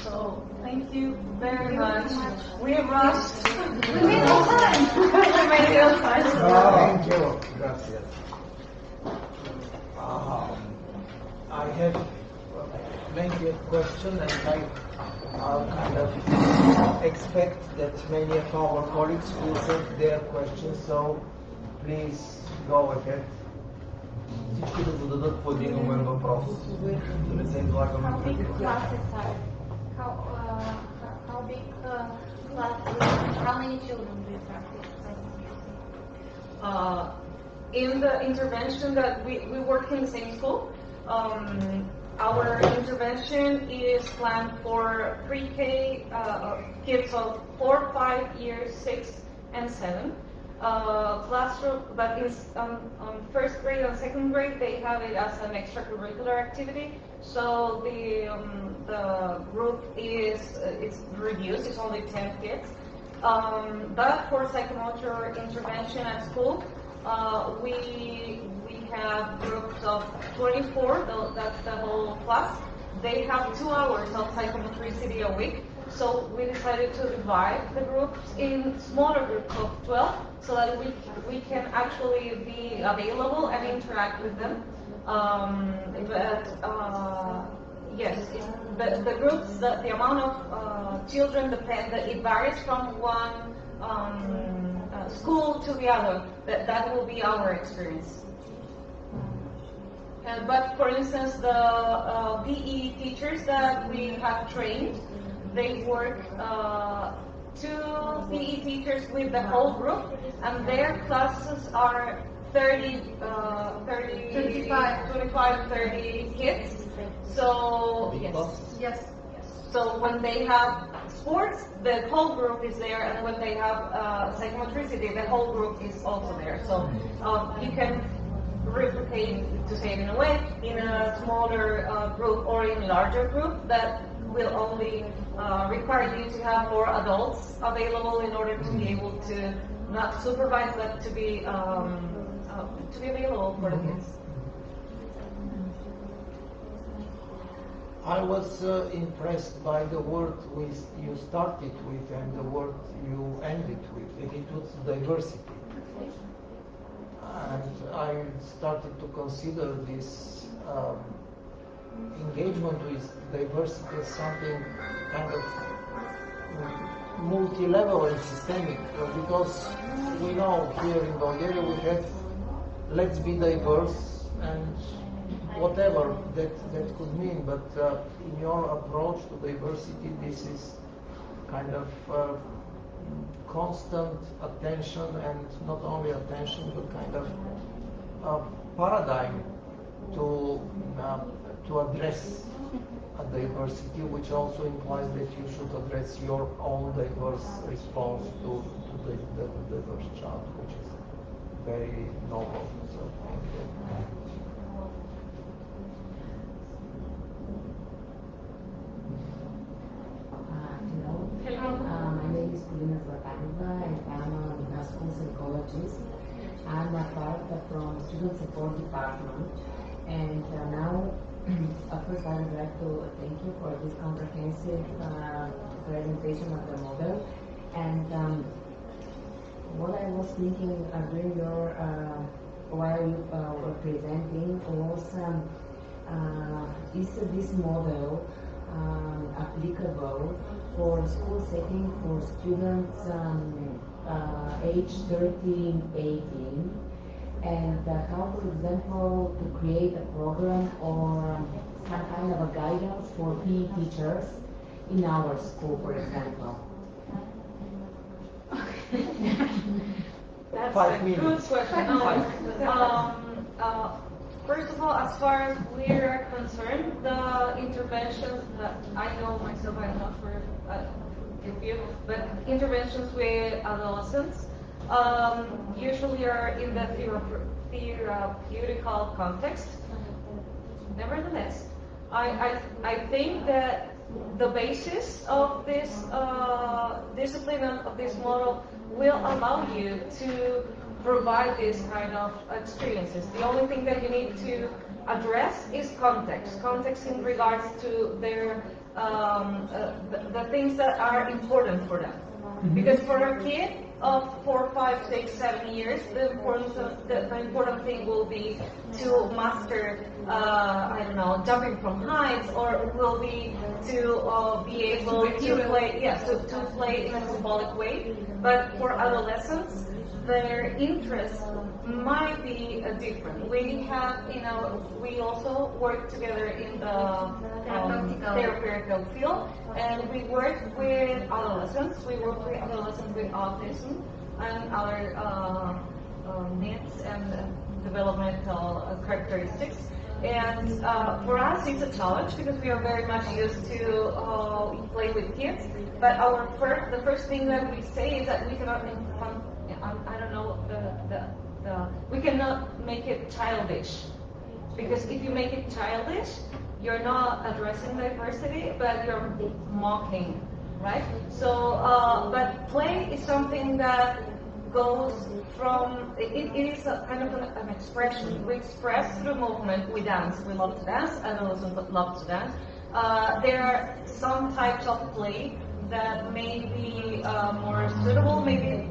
So Thank you very much. We rushed. We made it on time. (laughs) we made it on time. Thank you. Gracias. Um, I have many question and I uh, kind of expect that many of our colleagues will have their questions, so please go ahead. Всички да зададат по един умен въпрос, да не се излагаме How big пред classes are? How, uh, how big uh, classes? How many children do you practice? Uh, in the intervention that we, we work in the same school, um, our intervention is planned for pre-K uh, kids of four, five years, six, and seven. Uh, classroom, but in um, first grade and second grade, they have it as an extracurricular activity. So the um, the group is uh, it's reduced. It's only ten kids. Um, but for psychomotor intervention at school, uh, we we have groups of 24. That's the whole class. They have two hours of psychomotricity a week. So we decided to divide the groups in smaller groups of 12, so that we we can actually be available and interact with them. Um, but uh, Yes, the, the groups, the, the amount of uh, children depend, it varies from one um, uh, school to the other. That, that will be our experience. Uh, but for instance, the uh, PE teachers that we have trained, they work uh, two PE teachers with the whole group, and their classes are 30, uh, 30 25. 25, 30 kids. So, yes. Yes. So when they have sports, the whole group is there, and when they have uh, psychomotricity, the whole group is also there. So um, you can replicate, to say it in a way, in a smaller uh, group or in a larger group that will only uh, require you to have more adults available in order to be able to not supervise, but to be um, uh, to be available for the kids. I was uh, impressed by the word you started with and the word you ended with. It was diversity. And I started to consider this um, engagement with diversity as something kind of multi-level and systemic uh, because we know here in Bulgaria we have let's be diverse and whatever that, that could mean, but uh, in your approach to diversity, this is kind of uh, constant attention and not only attention, but kind of uh, paradigm to uh, to address a diversity, which also implies that you should address your own diverse response to, to the, the, diverse child, which is very noble. So thank you. Uh, My name is Polina Zlatanova and I'm a medical psychologist. I'm a part from student support department. And uh, now, (clears throat) of course, I would like to thank you for this comprehensive uh, presentation of the model. And um, what I was thinking uh, during your, uh, while you uh, were presenting was, um, uh, is this model um, applicable for school setting for students um, uh, age 13, 18? And uh, how, for example, to create a program or some kind of a guidance for PE teachers in our school, for example? That's Five a minutes. good question. Um, uh, first of all, as far as we are concerned, the interventions that I know myself, I'm not for uh, but interventions with adolescents um, usually are in the therapeutical context. Nevertheless, I, I, I think that the basis of this uh, discipline of this model will allow you to provide this kind of experiences. The only thing that you need to address is context. Context in regards to their um, uh, the, the things that are important for them. Because for a kid of four, five, six, seven years, the important, the, the important thing will be to master, uh, I don't know, jumping from heights, or will be to uh, be able to play, yes, to, to play in a symbolic way. But for adolescents, their interests might be uh, different. We have, you know, we also work together in the um, therapeutical field, and we work with adolescents. We work with adolescents with autism and other uh, um, needs and uh, developmental uh, characteristics. And uh, for us, it's a challenge because we are very much used to uh, play with kids. But our first, the first thing that we say is that we cannot, um, I don't know, the, the, the, we cannot make it childish. Because if you make it childish, you're not addressing diversity, but you're mocking, right? So, uh, but play is something that goes from, it, it is a kind of an, an expression. We express through movement, we dance. We love to dance, adolescents love to dance. Uh, there are some types of play that may be uh, more suitable, maybe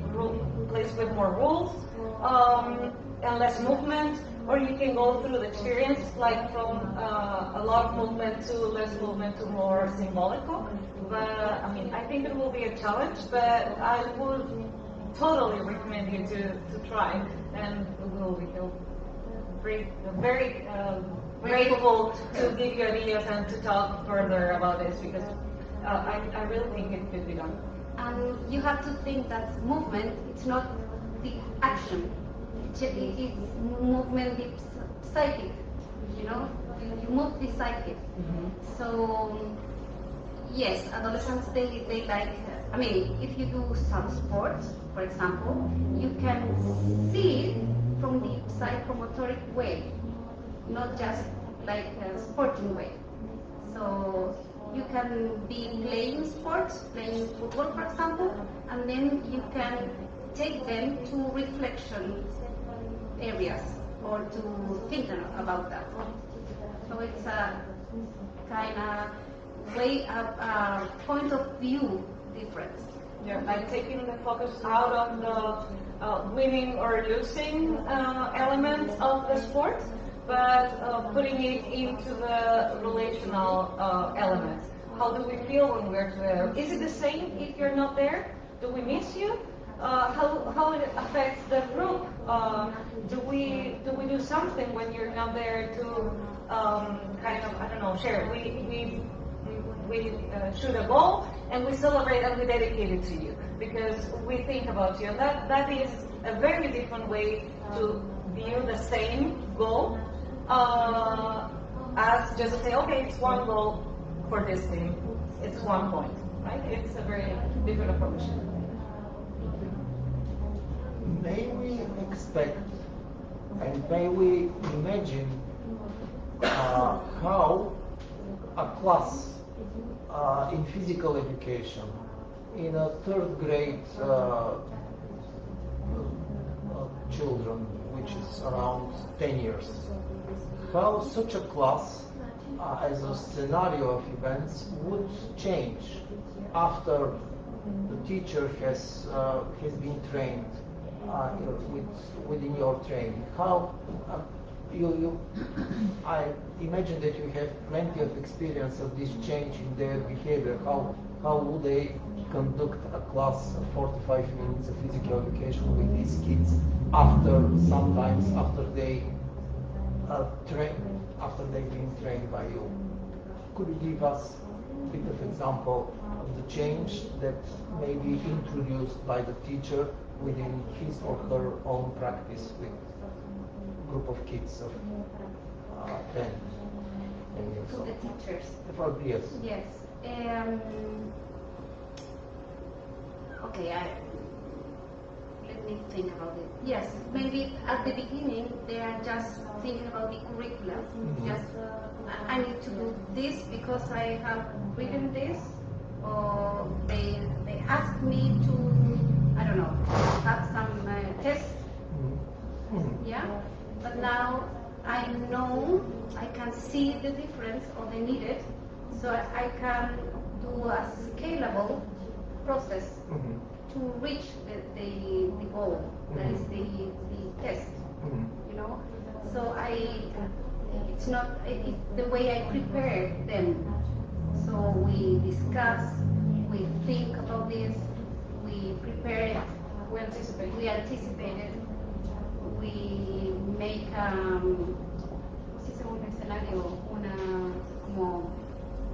plays with more rules um, and less movement, or you can go through the experience, like from uh, a lot of movement to less movement to more symbolical. But I mean, I think it will be a challenge, but I would totally recommend you to, to try, and we will be very, very um, grateful to give you ideas and to talk further about this because uh, I, I really think it could be done. And you have to think that movement, it's not action. It's, it- it's movement, it's psychic, you know? You- move the psychic. Mm-hmm. So, yes, adolescents, they, they like, uh, I mean, if you do some sports, for example, you can see it from the psychomotoric way, not just like a sporting way. So you can be playing sports, playing football, for example, and then you can take them to reflection areas or to think about that. So it's a kind of way of uh, point of view difference. Yeah, like taking the focus out of the uh, winning or losing uh, element of the sport, but uh, putting it into the relational uh, element. How do we feel when we're there? Is it the same if you're not there? Do we miss you? Uh, how, how it affects the group? Uh, do we do we do something when you're not there to um, kind of I don't know share? We we we uh, shoot a goal and we celebrate and we dedicate it to you because we think about you. And that, that is a very different way to view the same goal uh, as just say, okay, it's one goal for this team. It's one point, right? It's a very different approach. May we expect and may we imagine uh, how a class uh, in physical education in a third grade uh, uh, children, which is around 10 years, how such a class uh, as a scenario of events would change after the teacher has uh, has been trained uh, with, within your training. How uh, you, you (coughs) I imagine that you have plenty of experience of this change in their behavior. How how would they conduct a class of 45 minutes of physical education with these kids after sometimes after they uh, train after they've been trained by you? Could you give us a bit of example of the change that may be introduced by the teacher within his or her own practice with group of kids of uh, 10, 10 years To the teachers. For yes. Yes. Um, okay, I, let me think about it. Yes, maybe at the beginning they are just thinking about the curriculum. Mhm. Just, I I need to do this because I have written this, or they they ask me to, I don't know, have some uh, tests Mhm. yeah. But now I know I can see the difference or the needed So I can do a scalable process Mhm. to reach the, the, the goal, that is the, the test, Mhm. you know. So I, it's not it, it, the way I prepare them. So we discuss, anticipate. we anticipate it, we make um, ¿cómo se dice un escenario? Una como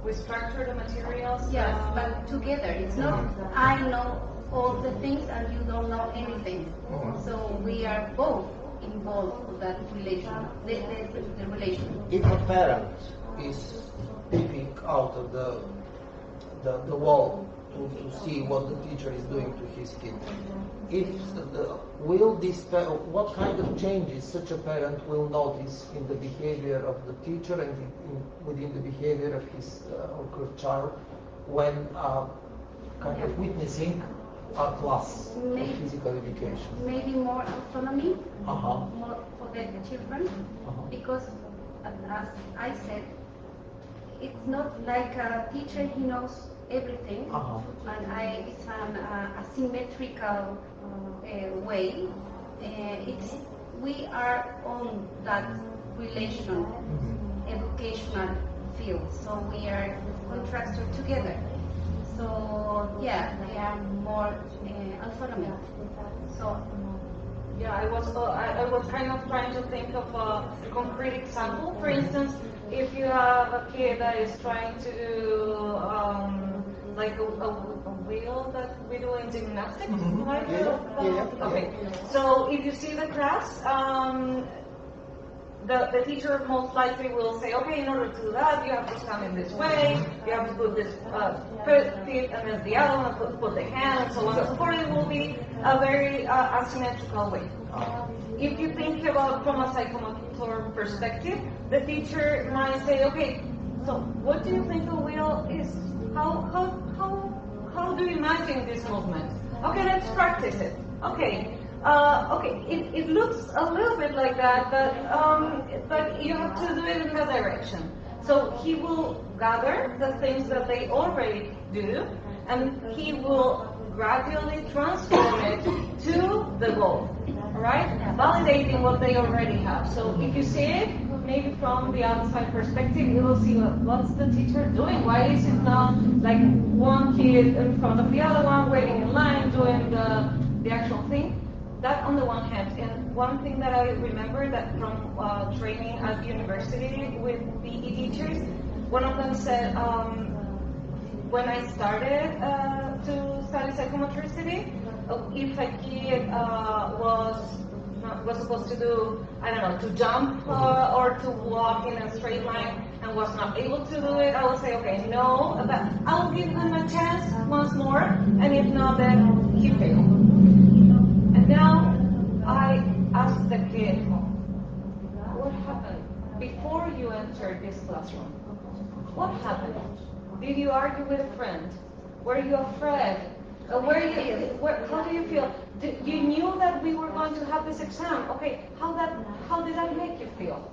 We structure the materials. Yes, uh, but together. It's not I know all the things and you don't know anything. Mhm. So we are both involved in that relation, the, the, the relation. If a parent is peeping out of the the, the wall to, to see what the teacher is doing to his kid, if the, will this what kind of changes such a parent will notice in the behavior of the teacher and in, within the behavior of his uh, or her child when uh, kind of witnessing a class of physical education? Maybe more autonomy, Uh-huh. more for the children, Uh-huh. because as as I said, it's not like a teacher he knows everything, Uh-huh. and I, it's an uh, asymmetrical uh, way. Uh, it's we are on that relation, educational field, so we are contracted together. So yeah, they are more uh, autonomy. So Yeah, I was, uh, I, I was kind of trying to think of a concrete example. For instance, if you have a kid that is trying to do um, like a, a, a wheel that we do in gymnastics, Mhm. right? Yeah, yeah, yeah. Okay. So if you see the class, um, the, the teacher most likely will say, okay, in order to do that, you have to stand in this way, you have to put this uh, foot, feet, and then the other one, put, put the hand, and so on and so forth. It will be a very uh, asymmetrical way. If you think about from a psychomotor perspective, the teacher might say, okay, so what do you think a wheel is? How, how, how, how do you imagine this movement? Okay, let's practice it. Okay, uh, okay, it, it looks a little bit like that, but, um, but you have to do it in that direction. So he will gather the things that they already do, and he will gradually transform it to the goal. Alright? Validating what they already have. So if you see it, maybe from the outside perspective, you will see what, what's the teacher doing? Why is it not like one kid in front of the other one, waiting in line, doing the, the actual thing? That on the one hand. And one thing that I remember that from uh, training at university with PE teachers, one of them said, um, when I started uh, to study psychomotricity, if a kid uh, was was supposed to do, I don't know, to jump uh, or to walk in a straight line and was not able to do it, I would say, okay, no, but I'll give him a chance once more, and if not, then he failed. And now I ask the kid, what happened before you entered this classroom? What happened? Did you argue with a friend? Were you afraid? Uh, were you, where, how do you feel? Did, you knew that we were going to have this exam. Okay, how that how did that make you feel?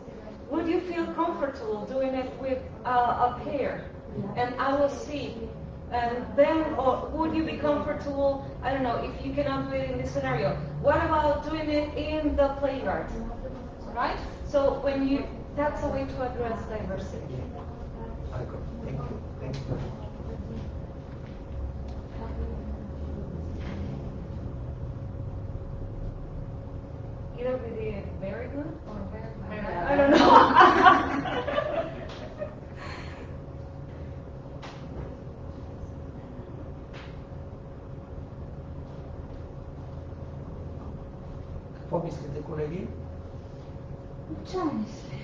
Would you feel comfortable doing it with uh, a pair? And I will see. And then, or would you be comfortable? I don't know if you cannot do it in this scenario. What about doing it in the playground? Right? So when you, that's a way to address diversity. Thank you. Thank you. Either we did very good or very bad. I don't know. Какво мислите, колеги? Учани се.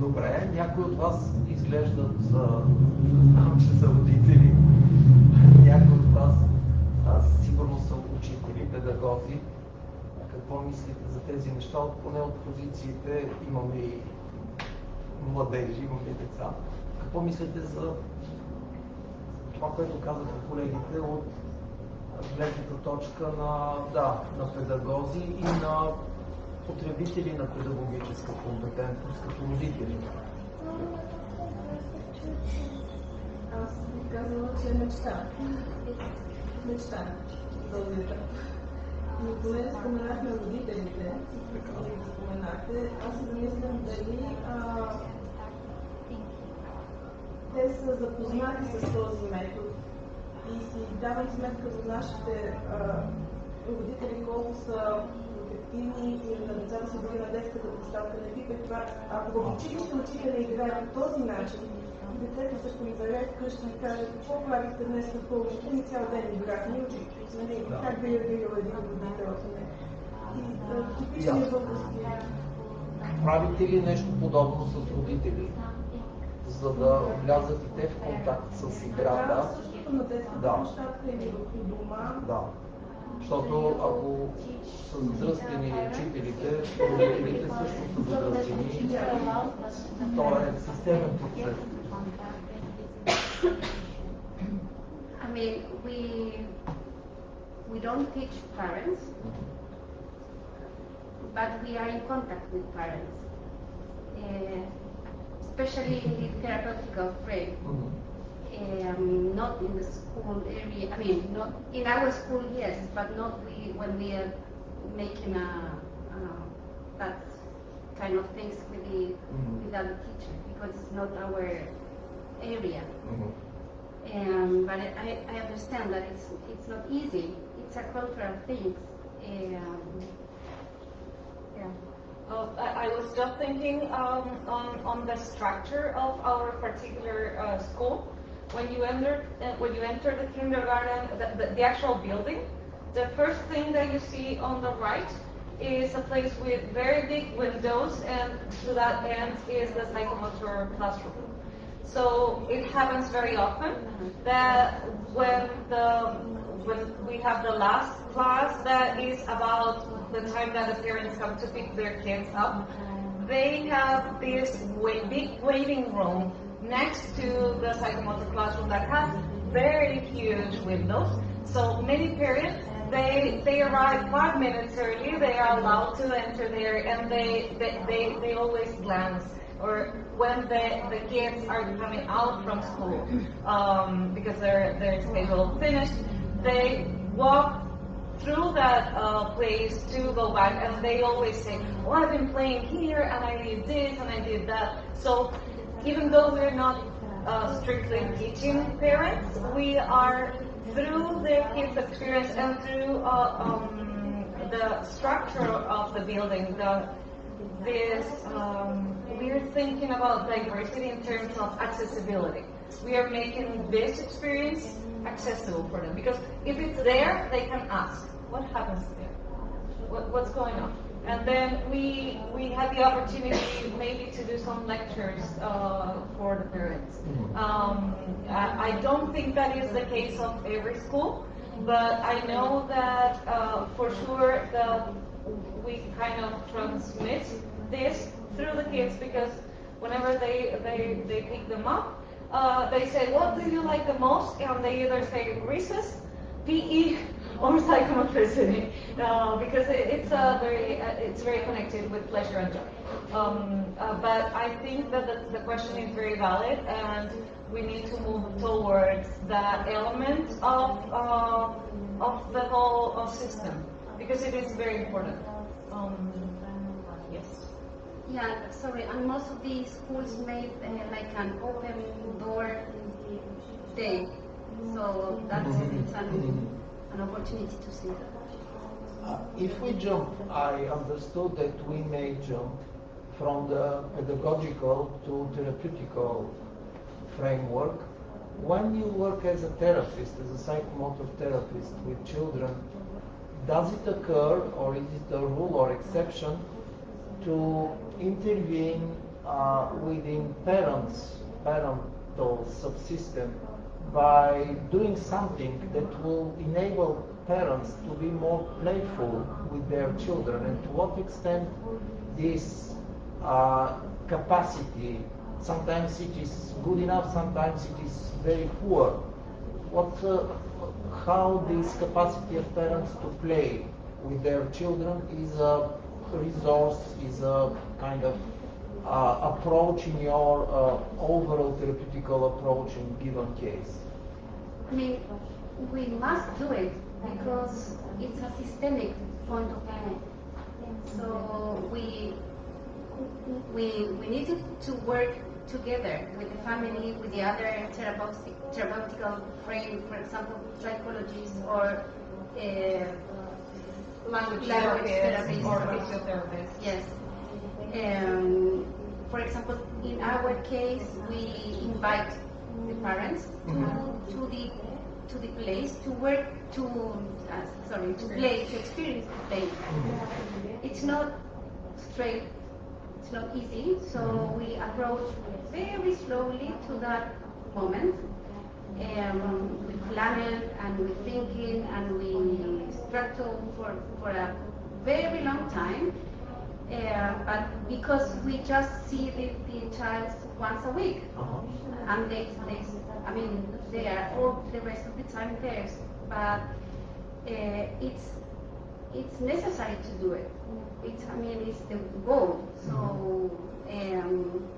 Добре, някои от вас изглеждат, а, знам, че са родители, някои от вас а, сигурно са учители, педагози. Какво мислите за тези неща? Поне от позициите имаме и младежи, имаме и деца. Какво мислите за това, което казаха колегите от гледната точка на, да, на педагози и на потребители на педагогическа компетентност като родители. Аз бих казала, че мечта. Мечта. Етап. Но понеже споменахме родителите, и го споменахте, аз се замислям дали а, те са запознати с този метод. И си давам сметка за нашите а, родители колко са ефективни или на децата си дори на детската доставка на пипе това. Ако в училище учителя играе по този начин, детето също ми заведе вкъщи и каже, какво правихте днес на половина? Ми цял ден играхме и учих. Нали, как би реагирал един родител, ако не? И а, типичният български Правите ли нещо подобно с родители? За да влязат и те в контакт с играта? Да, Да. Защото ако са задръстени учителите, родителите също са задръстени. Това е системен процес. (coughs) I mean, we we don't teach parents, but we are in contact with parents, uh, especially in the therapeutic frame. Mm-hmm. Um, not in the school area. I mean, not in our school, yes, but not we when we are making a, uh, that kind of things with the mm-hmm. with other teachers because it's not our area. Mm-hmm. Um, but I, I understand that it's, it's not easy. It's a cultural thing. Um, yeah. Uh, I was just thinking um, on, on the structure of our particular uh, school. When you enter uh, when you enter the kindergarten, the, the, the, actual building, the first thing that you see on the right is a place with very big windows, and to that end is the psychomotor classroom. So it happens very often. Mm-hmm. That when the when we have the last class that is about the time that the parents come to pick their kids up, mm-hmm. they have this wa- big waiting room next to the psychomotor classroom that has very huge windows. So many parents they they arrive five minutes early. They are allowed to enter there, and they they, they, they always glance or when the, the kids are coming out from school um, because their their schedule finished, they walk through that uh, place to go back, and they always say, "Oh, I've been playing here, and I did this, and I did that." So even though we're not uh, strictly teaching parents, we are through the kids' experience and through uh, um, the structure of the building, the this um, we're thinking about diversity in terms of accessibility. We are making this experience accessible for them because if it's there, they can ask, "What happens there? What, what's going on?" And then we we had the opportunity maybe to do some lectures uh, for the parents. Um, I, I don't think that is the case of every school, but I know that uh, for sure that we kind of transmit this through the kids because whenever they they, they pick them up, uh, they say, "What do you like the most?" And they either say recess, PE, or psychomotricity uh, because it, it's uh, very uh, it's very connected with pleasure and joy. Um, uh, but I think that the, the question is very valid and we need to move towards that element of uh, of the whole uh, system because it is very important. Um. Yeah, sorry, and most of the schools made uh, like an open door day, so that's it's an, an opportunity to see that. Uh, If we jump, I understood that we may jump from the pedagogical to therapeutical framework. When you work as a therapist, as a psychomotor therapist with children, does it occur or is it a rule or exception to intervene uh, within parents, parental subsystem by doing something that will enable parents to be more playful with their children and to what extent this uh, capacity sometimes it is good enough sometimes it is very poor. What uh, how this capacity of parents to play with their children is a resource is a kind of uh, approach in your uh, overall therapeutical approach in given case? I mean, we must do it because it's a systemic point of view. So we we we need to, work together with the family, with the other therapeutic, therapeutical frame, for example, psychologists or uh, Language Language therapists or therapists. physiotherapists. Yes. Um, for example, in our case, we invite the parents to, to the to the place to work to uh, sorry to play to experience the play. It's not straight. It's not easy. So we approach very slowly to that moment. Um, we plan it and we thinking and we structure for for a very long time. Uh, but because we just see the, the child once a week, and they, they, I mean, they are all the rest of the time there. But uh, it's it's necessary to do it. It's, I mean, it's the goal. So, um,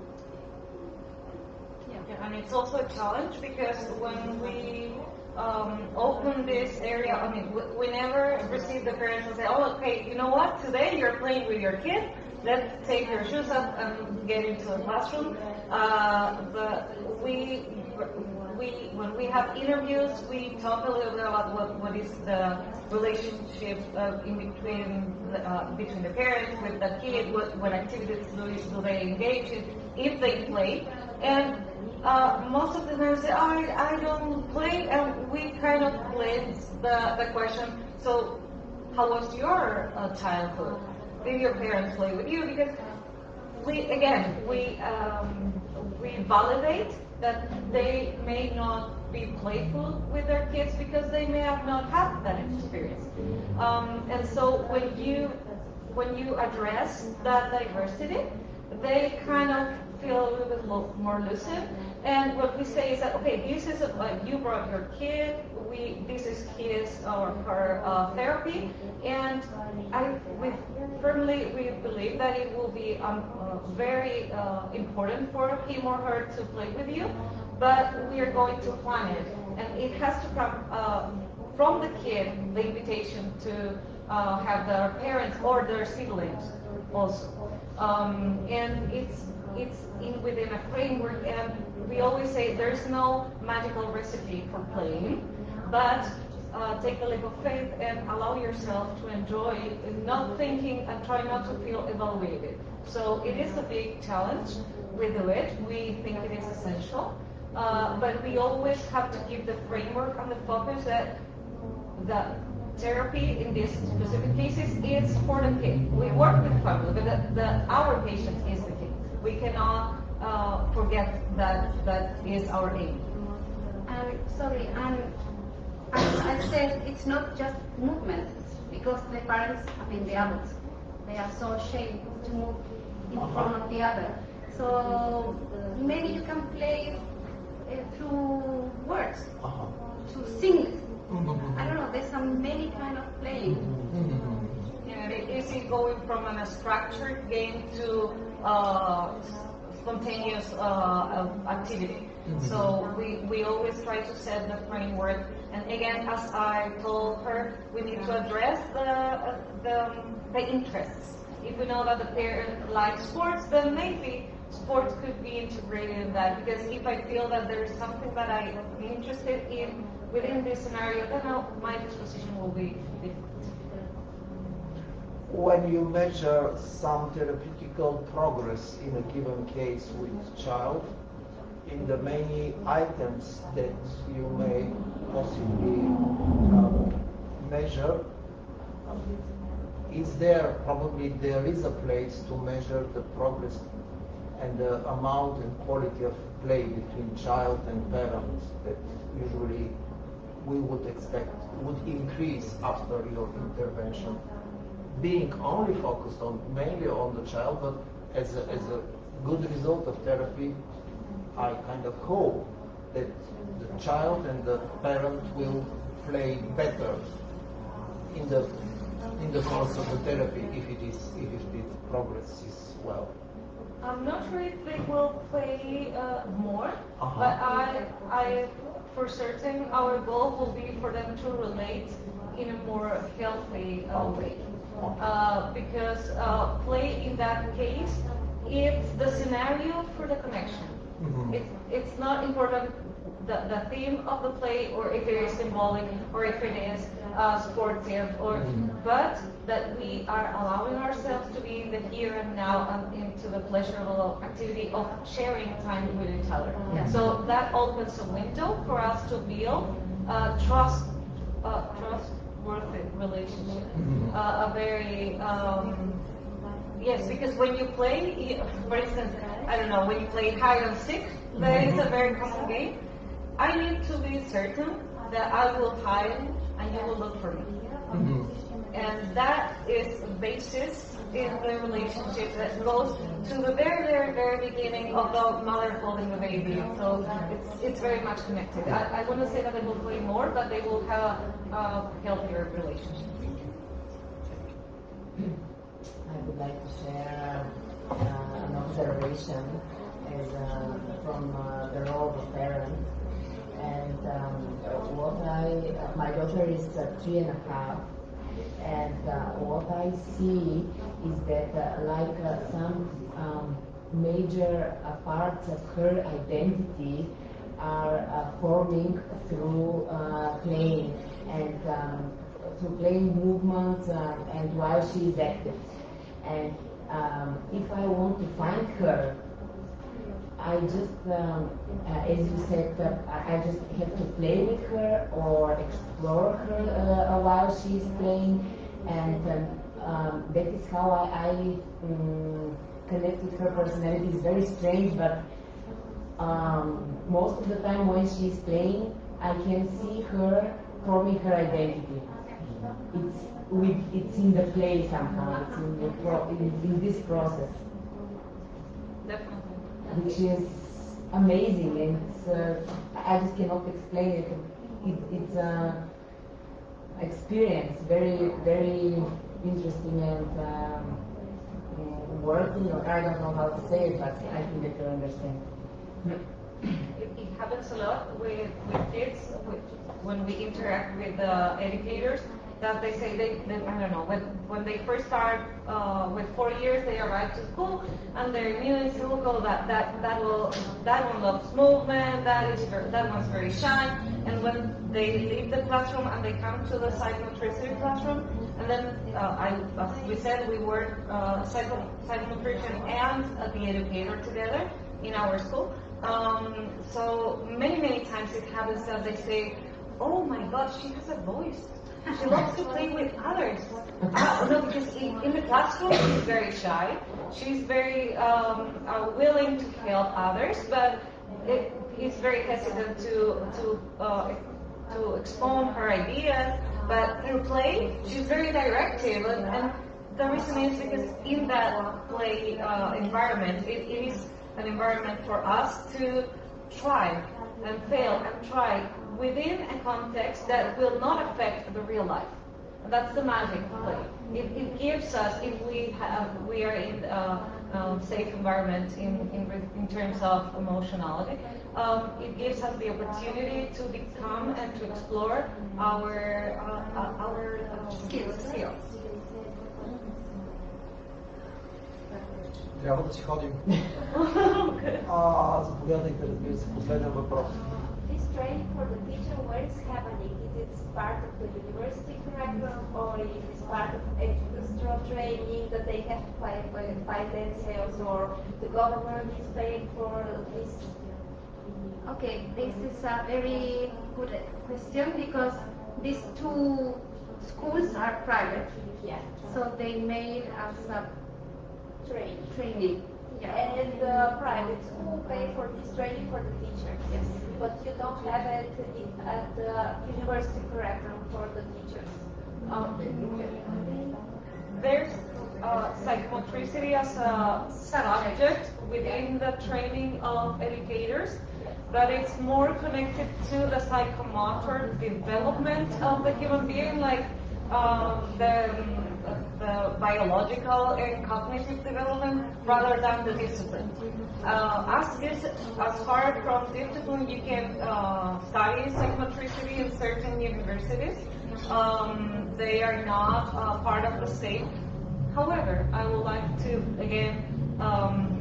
yeah. And it's also a challenge because when we um, open this area, I mean, we, we never receive the parents and say, oh, okay, you know what, today you're playing with your kid, let's take your shoes off and get into the classroom. Uh, but we, we, when we have interviews, we talk a little bit about what, what is the relationship uh, in between the, uh, between the parents with the kid, what, what activities do, do they engage in, if they play. And uh, most of the times say, oh, I, I don't play, and we kind of blend the, the question. So, how was your uh, childhood? Did your parents play with you? Because we, again, we um, we validate that they may not be playful with their kids because they may have not had that experience. Um, and so when you when you address that diversity, they kind of feel a little bit more lucid. And what we say is that okay, this is a, like you brought your kid. We this is his or her uh, therapy, and I we firmly we believe that it will be um, uh, very uh, important for him or her to play with you. But we are going to plan it, and it has to come uh, from the kid the invitation to uh, have their parents or their siblings also. Um, and it's it's in within a framework, and we always say there's no magical recipe for playing, but uh, take the leap of faith and allow yourself to enjoy, not thinking and try not to feel evaluated. So it is a big challenge. We do it. We think it is essential, uh, but we always have to give the framework and the focus that the therapy in these specific cases is for the kid. We work with family, but the, the, our patient is the kid. We cannot uh, forget that that is our aim. And sorry, and as I said, it's not just movement because the parents, I mean the adults, they are so ashamed to move in front of the other. So maybe you can play uh, through words, Uh-huh. to sing. I don't know. There's some many kind of playing. And it is it going from a structured game to uh, spontaneous uh, uh, activity. So we, we always try to set the framework. And again, as I told her, we need to address the, the, the interests. If we know that the parent likes sports, then maybe sports could be integrated in that. Because if I feel that there is something that I am interested in within this scenario, then my disposition will be different. When you measure some therapeutical progress in a given case with child, in the many items that you may possibly um, measure, is there probably there is a place to measure the progress and the amount and quality of play between child and parents that usually we would expect would increase after your intervention? Being only focused on mainly on the child, but as a, as a good result of therapy, I kind of hope that the child and the parent will play better in the in the course of the therapy if it is if it progresses well. I'm not sure if they will play uh, more, Uh-huh. but I, I, for certain, our goal will be for them to relate in a more healthy uh, way. Uh, because uh, play in that case, it's the scenario for the connection. Mhm. It's, it's not important the, the theme of the play or if it is symbolic or if it is uh, sportive or Mhm. but that we are allowing ourselves to be in the here and now and into the pleasurable activity of sharing time with each other. Yeah. So that opens a window for us to build a trust, uh, trustworthy relationship, Mhm. uh, a very um, Yes, because when you play, for instance, I don't know, when you play hide and seek, that is a very common game. I need to be certain that I will hide and you will look for me. Mhm. And that is basis in the relationship that goes to the very, very, very beginning of the mother holding the baby. So it's, it's very much connected. I, I wouldn't say that they will play more, but they will have a, a healthier relationship. I would like to share uh, an observation as uh, from uh, the role of a parent. And um, what I, my daughter is uh, three and a half, and uh, what I see is that uh, like some um, major parts of her identity are forming through playing and um, through playing movements and while she is active. And um, if I want to find her, I just, um, uh, as you said, uh, I just have to play with her or explore her uh, while she's playing, and um, um, that is how I, I um, connect with her personality. It's very strange, but um, most of the time when she's playing, I can see her forming her identity. It's with, it's in the play somehow. It's in, the pro, in, in this process Definitely. which is amazing and it's, uh, I just cannot explain it. it it's an experience, very, very interesting and um, working, or I don't know how to say it, but I think that you understand. It, it happens a lot with, with kids with, when we interact with the educators that they say they, they I don't know when when they first start uh, with four years they arrive to school and they're immune to go that that that will that one loves movement that is that one's very shy and when they leave the classroom and they come to the psychomotricity classroom and then uh, I as we said we work uh, psycho, psychomotrician and the educator together in our school. Um, so many, many times it happens that they say, oh my God, she has a voice. She loves to play with others. Uh, no, because in, the classroom she's very shy. She's very um, uh, willing to help others, but it, very hesitant to to uh, to expone her ideas. But through play, she's very directive, and, and the reason is because in that play uh, environment, it, it is an environment for us to try and fail and try within a context that will not affect the real life. And that's the magic play. It, it gives us, if we have, we are in a safe environment in, in, in terms of emotionality, um, it gives us the opportunity to become and to explore our uh, our uh, skills. skills. Трябва да си ходим. (laughs) А, заповядайте, разбира се, последен въпрос. This training for the teacher, where is happening? Is it part of the university curriculum or is it part of extra training that they have to pay by, by themselves or the government is paying for this? Okay, this is a very good question because these two schools are private. Yeah. So they made us a Training. training. Yeah. And the private school pay for this training for the teachers. Yes. But you don't have it in, at the university curriculum for the teachers. Um, there's uh, psychomotricity as a subject within the training of educators, but it's more connected to the psychomotor development of the human being, like um, the, the biological and cognitive development rather than the discipline. Uh, as this, as far from discipline, you can uh, study psychomotricity in certain universities. Um, they are not uh, part of the state. However, I would like to again um,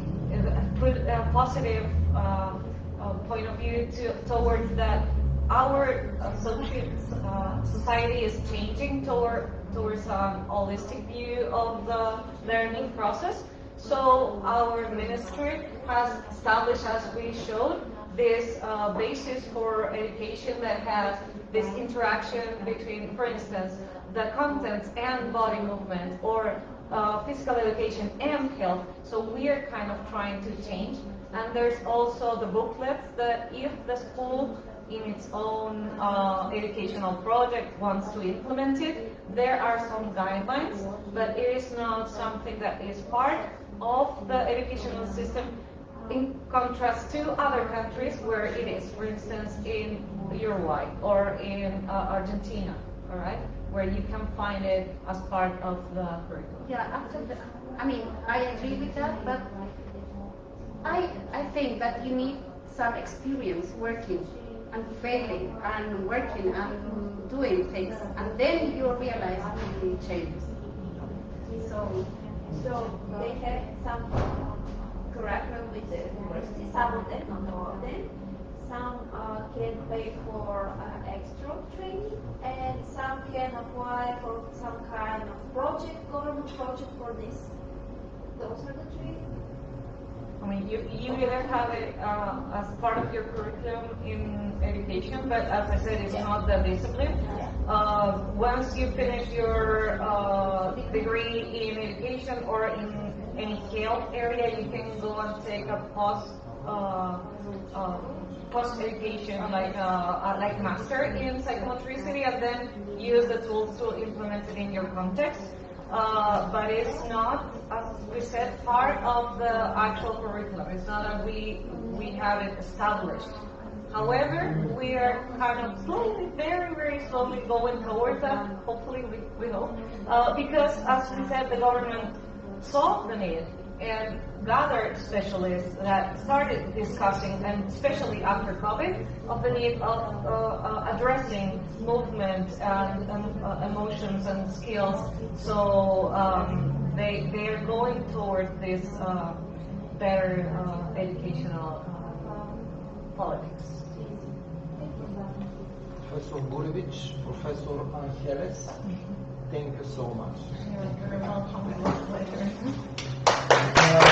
put a positive uh, uh, point of view to, towards that our uh, society is changing toward towards an holistic view of the learning process. So our ministry has established, as we showed, this uh, basis for education that has this interaction between, for instance, the contents and body movement, or uh, physical education and health. So we are kind of trying to change. And there's also the booklets that if the school in its own uh, educational project wants to implement it, there are some guidelines, but it is not something that is part of the educational system. In contrast to other countries where it is, for instance, in Uruguay or in uh, Argentina, all right, where you can find it as part of the curriculum. Yeah, the, I mean, I agree with that, but I, I think that you need some experience working and failing and working and doing things, and then you realize the changes. So, so they have some curriculum with the university, some of them, not all of them. Some uh, can pay for uh, extra training, and some can apply for some kind of project, government project for this. Those are the three. I mean, you, you either have it uh, as part of your curriculum in education, but as I said, it's not the discipline. Uh, once you finish your uh, degree in education or in any health area, you can go and take a post uh, uh, post education, like uh, uh, like master in psychomotricity, and then use the tools to implement it in your context. Uh, but it's not, as we said, part of the actual curriculum. It's not that we we have it established. However, we are kind of slowly, very, very slowly going towards that. Hopefully, we, we hope, uh, because as we said, the government saw the need and gathered specialists that started discussing, and especially after COVID, of the need of uh, uh, addressing movement and um, uh, emotions and skills. So um, they they are going toward this uh, better uh, educational uh, politics. Professor Gurovich, Professor Angeles, thank you so much. You're welcome. Uh,